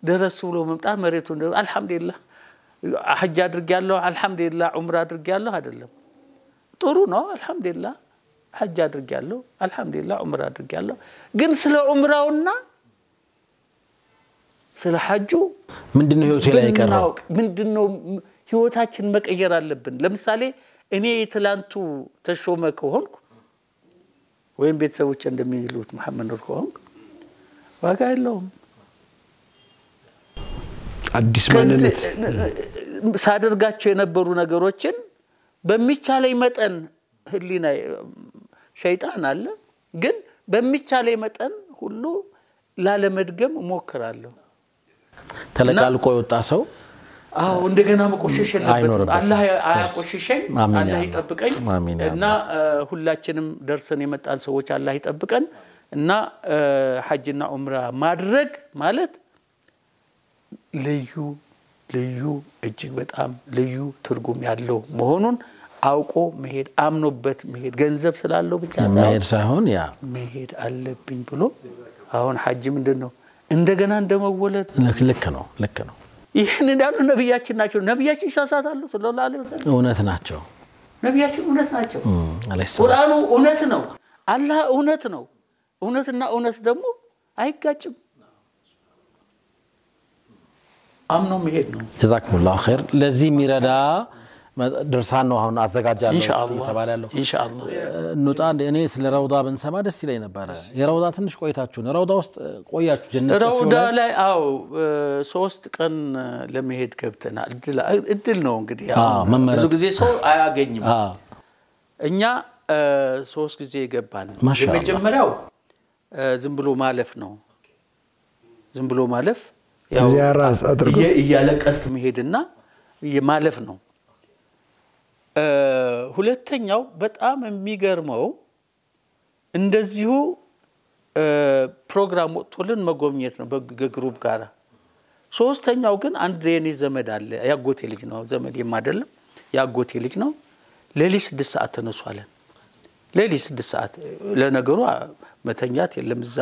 ደረስ ብሎ መምጣት መሬቱ አልሐምዱሊላህ ሐጅ አድርጌያለሁ አልሐምዱሊላህ፣ ዑምራ አድርጌያለሁ አይደለም። ጥሩ ነው አልሐምዱሊላህ፣ ሐጅ አድርጌያለሁ አልሐምዱሊላህ፣ ዑምራ አድርጌያለሁ። ግን ስለ ዑምራውና ስለ ሐጁ ምንድን ነው ህይወቴ ላይ የቀረው? ብናውቅ ምንድን ነው ህይወታችን መቀየር አለብን። ለምሳሌ እኔ የትላንቱ ተሾመ ከሆንኩ ወይም ቤተሰቦች እንደሚሉት መሐመድ ኑር ከሆንኩ ዋጋ የለውም። አዲስ ማንነት። ሳደርጋቸው የነበሩ ነገሮችን በሚቻለኝ መጠን ህሊና ሸይጣን አለ፣ ግን በሚቻለኝ መጠን ሁሉ ላለመድገም እሞክራለሁ። ተለቃልቆ የወጣ ሰው አዎ እንደገና መቆሸሽ የለበትም። አላህ አያቆሽሸኝ፣ አላህ ይጠብቀኝ። እና ሁላችንም ደርሰን የመጣን ሰዎች አላህ ይጠብቀን። እና ሐጅና ዑምራ ማድረግ ማለት ልዩ ልዩ እጅግ በጣም ልዩ ትርጉም ያለው መሆኑን አውቆ መሄድ አምኖበት መሄድ ገንዘብ ስላለው ብቻ ሳይሆን መሄድ ሳይሆን ያ መሄድ አለብኝ ብሎ አሁን ሐጅ ምንድን ነው እንደገና እንደመወለድ ልክ- ነው ልክ ነው ይህንን ያሉ ነቢያችን ናቸው። ነቢያችን ይሳሳታሉ። ሰለላሁ ዐለይሂ ወሰለም እውነት ናቸው ነቢያችን እውነት ናቸው። ቁርአኑ እውነት ነው። አላህ እውነት ነው። እውነትና እውነት ደግሞ አይጋጭም። አምኖ መሄድ ነው። ጀዛኩሙላሁ ኸይር። ለዚህ የሚረዳ ድርሳን ነው አሁን አዘጋጃለሁ ኢንሻአላህ እየተባለ ያለው። እንውጣ እኔ ስለ ረውዳ ብንሰማ ደስ ይለኝ ነበረ። የረውዳ ትንሽ ቆይታችሁን ረውዳ ውስጥ ቆያችሁ ጀነት ረውዳ ላይ እ፣ ሶስት ቀን ለመሄድ ገብተናል። እድል- ነው እንግዲህ ብዙ ጊዜ ሰው አያገኝም። እኛ ሶስት ጊዜ ገባን። ማሻአላህ። የመጀመሪያው ዝም ብሎ ማለፍ ነው። ዝም ብሎ ማለፍ እያለቀስክ መሄድና ማለፍ ነው። ሁለተኛው በጣም የሚገርመው እንደዚሁ ፕሮግራም ወጥቶልን መጎብኘት ነው በግሩፕ ጋር። ሶስተኛው ግን አንድ የኔ ዘመድ አለ፣ ያጎቴ ልጅ ነው፣ ዘመዴም አይደለም፣ ያጎቴ ልጅ ነው። ሌሊት ስድስት ሰዓት ተነሷለን። ሌሊት ስድስት ሰዓት ለነገሩ መተኛት የለም እዛ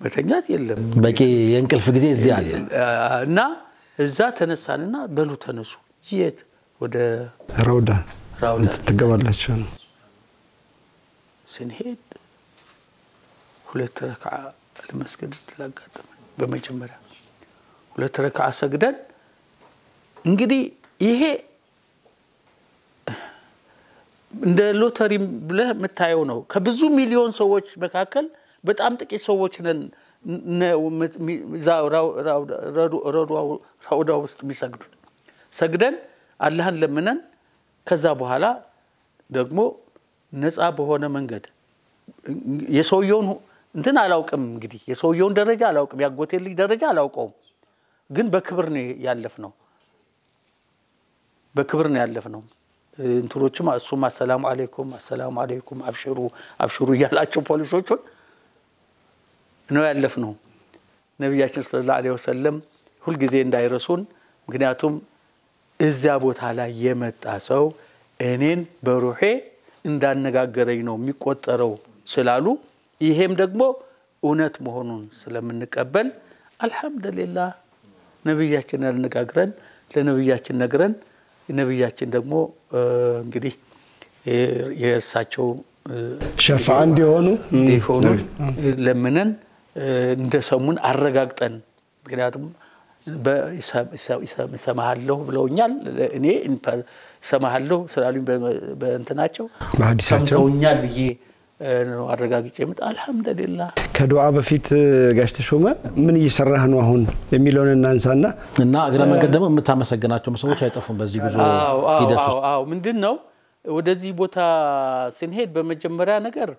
መተኛት የለም በቂ የእንቅልፍ ጊዜ እዚህ አለ። እና እዛ ተነሳንና በሉ ተነሱ። የት ወደ ረውዳ ራውዳ ትገባላችሁ። ስንሄድ ሁለት ረክዓ ለመስገድ ላጋጠመን። በመጀመሪያ ሁለት ረክዓ ሰግደን እንግዲህ ይሄ እንደ ሎተሪ ብለህ የምታየው ነው። ከብዙ ሚሊዮን ሰዎች መካከል በጣም ጥቂት ሰዎች ነን ራውዳ ውስጥ የሚሰግዱት። ሰግደን አላህን ለምነን ከዛ በኋላ ደግሞ ነፃ በሆነ መንገድ የሰውየውን እንትን አላውቅም እንግዲህ የሰውየውን ደረጃ አላውቅም፣ ያጎቴ ልጅ ደረጃ አላውቀውም። ግን በክብር ነው ያለፍ ነው በክብር ነው ያለፍ ነው። እንትኖችም እሱም አሰላሙ አሌይኩም አሰላሙ አሌይኩም አብሽሩ አብሽሩ እያላቸው ፖሊሶቹን ነው ያለፍ ነው። ነቢያችን ሰለላሁ ዐለይሂ ወሰለም ሁልጊዜ እንዳይረሱን፣ ምክንያቱም እዚያ ቦታ ላይ የመጣ ሰው እኔን በሩሄ እንዳነጋገረኝ ነው የሚቆጠረው ስላሉ ይሄም ደግሞ እውነት መሆኑን ስለምንቀበል አልሐምዱሊላህ ነቢያችን አነጋግረን ለነቢያችን ነግረን ነቢያችን ደግሞ እንግዲህ የ- የእርሳቸው እ፣ ሸፋ እንዲሆኑ ለምነን እንደሰሙን አረጋግጠን። ምክንያቱም ይሰማሃለሁ ብለውኛል። እኔ ይሰማሃለሁ ስላሉኝ በእንትናቸው ሰምተውኛል ብዬ ነው አረጋግጬ የመጣ አልሐምዱሊላህ። ከዱዓ በፊት ጋሽ ተሾመ ምን እየሰራህ ነው አሁን የሚለውን እናንሳና? እና እግረ መንገድ ደግሞ የምታመሰግናቸውም ሰዎች አይጠፉም በዚህ ጉዞ ሂደት ውስጥ? ምንድን ነው ወደዚህ ቦታ ስንሄድ በመጀመሪያ ነገር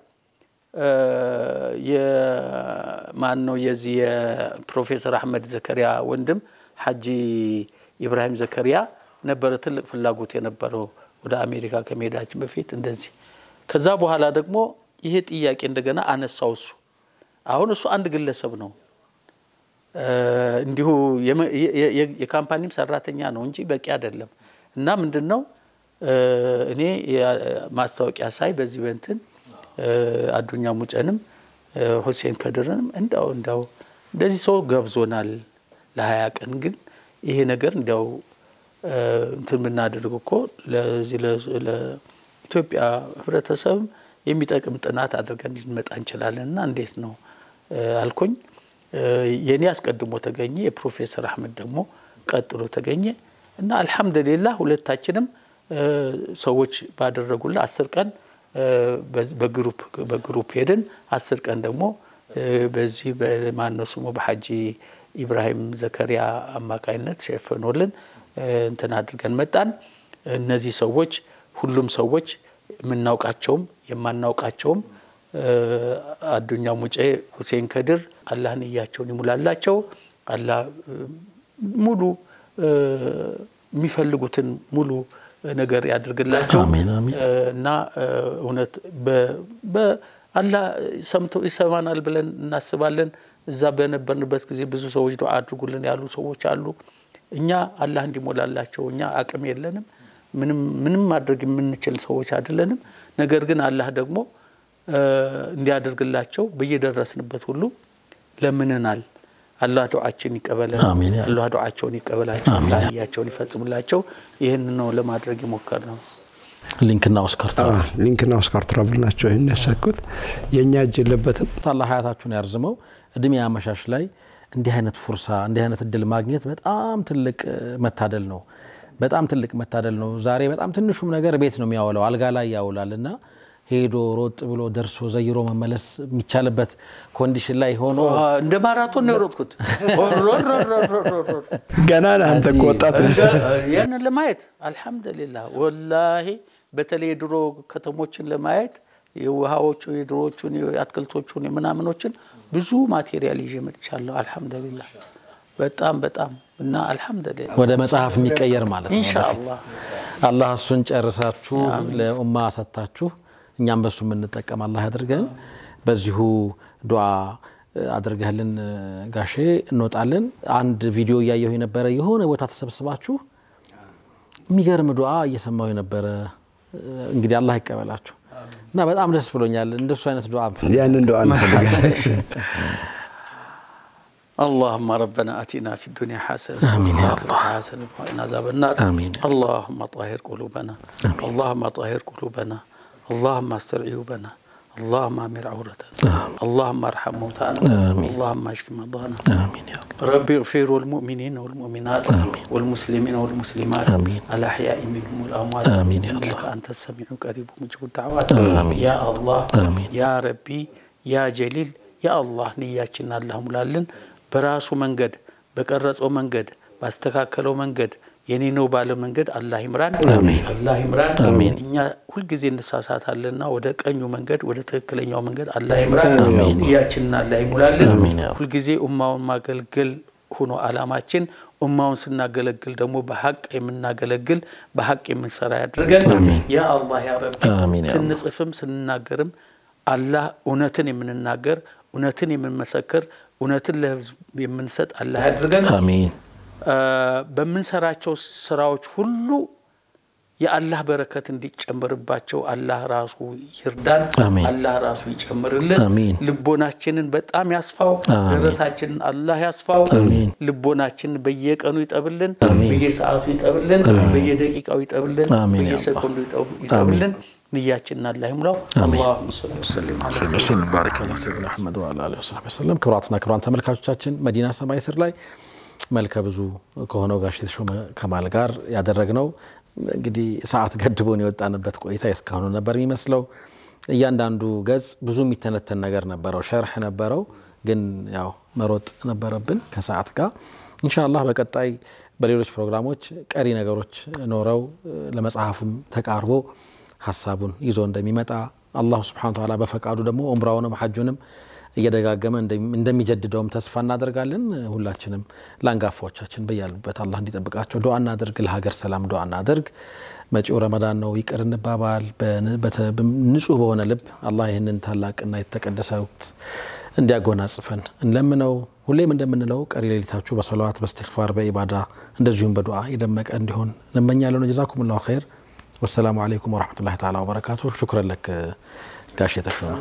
የማን ነው የዚህ የፕሮፌሰር አህመድ ዘከሪያ ወንድም ሐጂ ኢብራሂም ዘከሪያ ነበረ ትልቅ ፍላጎት የነበረው ወደ አሜሪካ ከመሄዳችን በፊት እንደዚህ። ከዛ በኋላ ደግሞ ይሄ ጥያቄ እንደገና አነሳው እሱ። አሁን እሱ አንድ ግለሰብ ነው እንዲሁ የካምፓኒም ሰራተኛ ነው እንጂ በቂ አይደለም። እና ምንድን ነው እኔ ማስታወቂያ ሳይ በዚህ በንትን እ፣ አዱኛ ሙጨንም ሁሴን ከድርንም እንዳው እንዳው እንደዚህ ሰው ገብዞናል ለሀያ ቀን ግን ይሄ ነገር እንዲያው እንትን ብናደርግ እኮ ለኢትዮጵያ ህብረተሰብ የሚጠቅም ጥናት አድርገን ልንመጣ እንችላለን እና እንዴት ነው አልኩኝ። የኔ አስቀድሞ ተገኘ፣ የፕሮፌሰር አህመድ ደግሞ ቀጥሎ ተገኘ እና አልሐምዱሊላህ ሁለታችንም ሰዎች ባደረጉልን አስር ቀን በ group ሄድን። አስር ቀን ደግሞ በዚህ በማነው ስሙ በሐጂ ኢብራሂም ዘከሪያ አማካይነት ሸፈኖልን እንትን አድርገን መጣን። እነዚህ ሰዎች ሁሉም ሰዎች የምናውቃቸውም የማናውቃቸውም አዱኛ ሙጬ፣ ሁሴን ከድር አላህ ንያቸውን ይሙላላቸው። አላህ ሙሉ የሚፈልጉትን ሙሉ ነገር ያድርግላቸው እና እውነት አላህ ሰምቶ ይሰማናል ብለን እናስባለን። እዛ በነበርንበት ጊዜ ብዙ ሰዎች ዱዓ አድርጉልን ያሉ ሰዎች አሉ። እኛ አላህ እንዲሞላላቸው እኛ አቅም የለንም፣ ምንም ማድረግ የምንችል ሰዎች አይደለንም። ነገር ግን አላህ ደግሞ እንዲያደርግላቸው በየደረስንበት ሁሉ ለምንናል። አላህ ዱዓችን ይቀበለን። አላህ ዱዓቸውን ይቀበላቸው። አላህ ንያቸውን ይፈጽምላቸው። ይህን ነው ለማድረግ የሞከርነው። ሊንክና ኦስካር ትራቭል ሊንክና ኦስካር ትራቭል ናቸው ይህን ያሳኩት። የእኛ እጅ የለበትም። አላህ ሀያታችሁን ያርዝመው። እድሜ አመሻሽ ላይ እንዲህ አይነት فرصة እንዲህ አይነት እድል ማግኘት በጣም ትልቅ መታደል ነው። በጣም ትልቅ መታደል ነው። ዛሬ በጣም ትንሹም ነገር ቤት ነው የሚያውለው፣ አልጋ ላይ ያውላል እና ሄዶ ሮጥ ብሎ ደርሶ ዘይሮ መመለስ የሚቻልበት condition ላይ ሆኖ እንደ ማራቶን ነው የሮጥኩት። ገና ነህ አንተ እኮ ወጣት ነህ። ያንን ለማየት አልሐምዱሊላህ ወላሂ በተለይ የድሮ ከተሞችን ለማየት የውሃዎቹ የድሮዎቹን የአትክልቶቹን የምናምኖችን ብዙ material ይዤ መጥቻለሁ። አልሐምዱሊላህ በጣም በጣም እና አልሐምዱሊላህ ወደ መጽሐፍ የሚቀየር ማለት ነው። ኢንሻአላህ አላህ እሱን ጨርሳችሁ ለኡማ ሰጥታችሁ እኛም በሱ የምንጠቀም አላህ ያድርገን። በዚሁ ዱዓ አድርገህልን ጋሼ እንወጣለን። አንድ ቪዲዮ እያየሁ የነበረ የሆነ ቦታ ተሰብስባችሁ የሚገርም ዱዓ እየሰማሁ የነበረ እንግዲህ አላህ ይቀበላችሁ እና በጣም ደስ ብሎኛል። እንደሱ አይነት ዱዓ ያንን ዱዓ እንፈልጋለን። اللهم ربنا اتنا في الدنيا حسنه آمين وفي يا الاخره الله. حسنه وقنا عذاب النار آمين يا اللهم طهر قلوبنا اللهم طهر قلوبنا اللهم استر عيوبنا. اللهم أمر عورتنا. آمين. اللهم ارحم موتانا. آمين. اللهم اشف مرضانا. آمين يا رب. ربي اغفر المؤمنين والمؤمنات آمين. والمسلمين والمسلمات. آمين. الأحياء منهم والأموات. آمين يا الله أنت السميع القريب مجيب الدعوات. آمين. يا الله. آمين. يا ربي. يا جليل. يا الله. نياتنا اللهم لالن براسو منجد بقرصو منجد باستكاكلو منجد የኔ ነው ባለ መንገድ አላህ ይምራን። አላህ ይምራን። እኛ ሁልጊዜ እንሳሳታለንና ወደ ቀኙ መንገድ ወደ ትክክለኛው መንገድ አላህ ይምራን። አሚን። ንያችንን አላህ ይሙላልን። ሁልጊዜ ኡማውን ማገልገል ሆኖ አላማችን ኡማውን ስናገለግል ደግሞ በሀቅ የምናገለግል በሀቅ የምንሰራ ያድርገን። ያ አላህ ያ ረቢ። ስንጽፍም ስንናገርም አላህ እውነትን የምንናገር እውነትን የምንመሰክር እውነትን ለህዝብ የምንሰጥ አላህ ያድርገን። አሚን በምንሰራቸው ስራዎች ሁሉ የአላህ በረከት እንዲጨምርባቸው አላህ ራሱ ይርዳን። አላህ ራሱ ይጨምርልን። ልቦናችንን በጣም ያስፋው። ደረታችንን አላህ ያስፋው። ልቦናችንን በየቀኑ ይጠብልን፣ በየሰዓቱ ይጠብልን፣ በየደቂቃው ይጠብልን፣ በየሰኮንዱ ይጠብ- ይጠብልን። ንያችንን አላህ ይሙላው። ላ ሰይድና አሕመድ ወዓላ አሊሂ ወሰለም። ክቡራትና ክቡራን ተመልካቾቻችን መዲና ሰማይ ስር ላይ መልከ ብዙ ከሆነው ጋሽ የተሾመ ከማል ጋር ያደረግነው እንግዲህ ሰዓት ገድቦን የወጣንበት ቆይታ እስካሁኑ ነበር የሚመስለው። እያንዳንዱ ገጽ ብዙ የሚተነተን ነገር ነበረው፣ ሸርሕ ነበረው። ግን ያው መሮጥ ነበረብን ከሰዓት ጋር። ኢንሻአላህ በቀጣይ በሌሎች ፕሮግራሞች ቀሪ ነገሮች ኖረው ለመጽሐፉም ተቃርቦ ሀሳቡን ይዞ እንደሚመጣ አላሁ ስብሐነ ወተዓላ በፈቃዱ ደግሞ ኡምራውንም ሐጁንም እየደጋገመ እንደሚጀድደውም ተስፋ እናደርጋለን። ሁላችንም ለአንጋፋዎቻችን በያሉበት አላህ እንዲጠብቃቸው ዱዓ እናድርግ። ለሀገር ሰላም ዱዓ እናድርግ። መጪው ረመዳን ነው፣ ይቅር እንባባል። ንጹህ በሆነ ልብ አላህ ይህንን ታላቅና የተቀደሰ ወቅት እንዲያጎናጽፈን እንለምነው። ሁሌም እንደምንለው ቀሪ ሌሊታችሁ በሰለዋት በእስትግፋር በኢባዳ እንደዚሁም በዱዓ የደመቀ እንዲሆን እንመኛለን። ጀዛኩም ላሁ ኸይር። ወሰላሙ አለይኩም ወረሕመቱላሂ ተዓላ ወበረካቱ። ሹክረን ለክ ጋሽ የተሾመ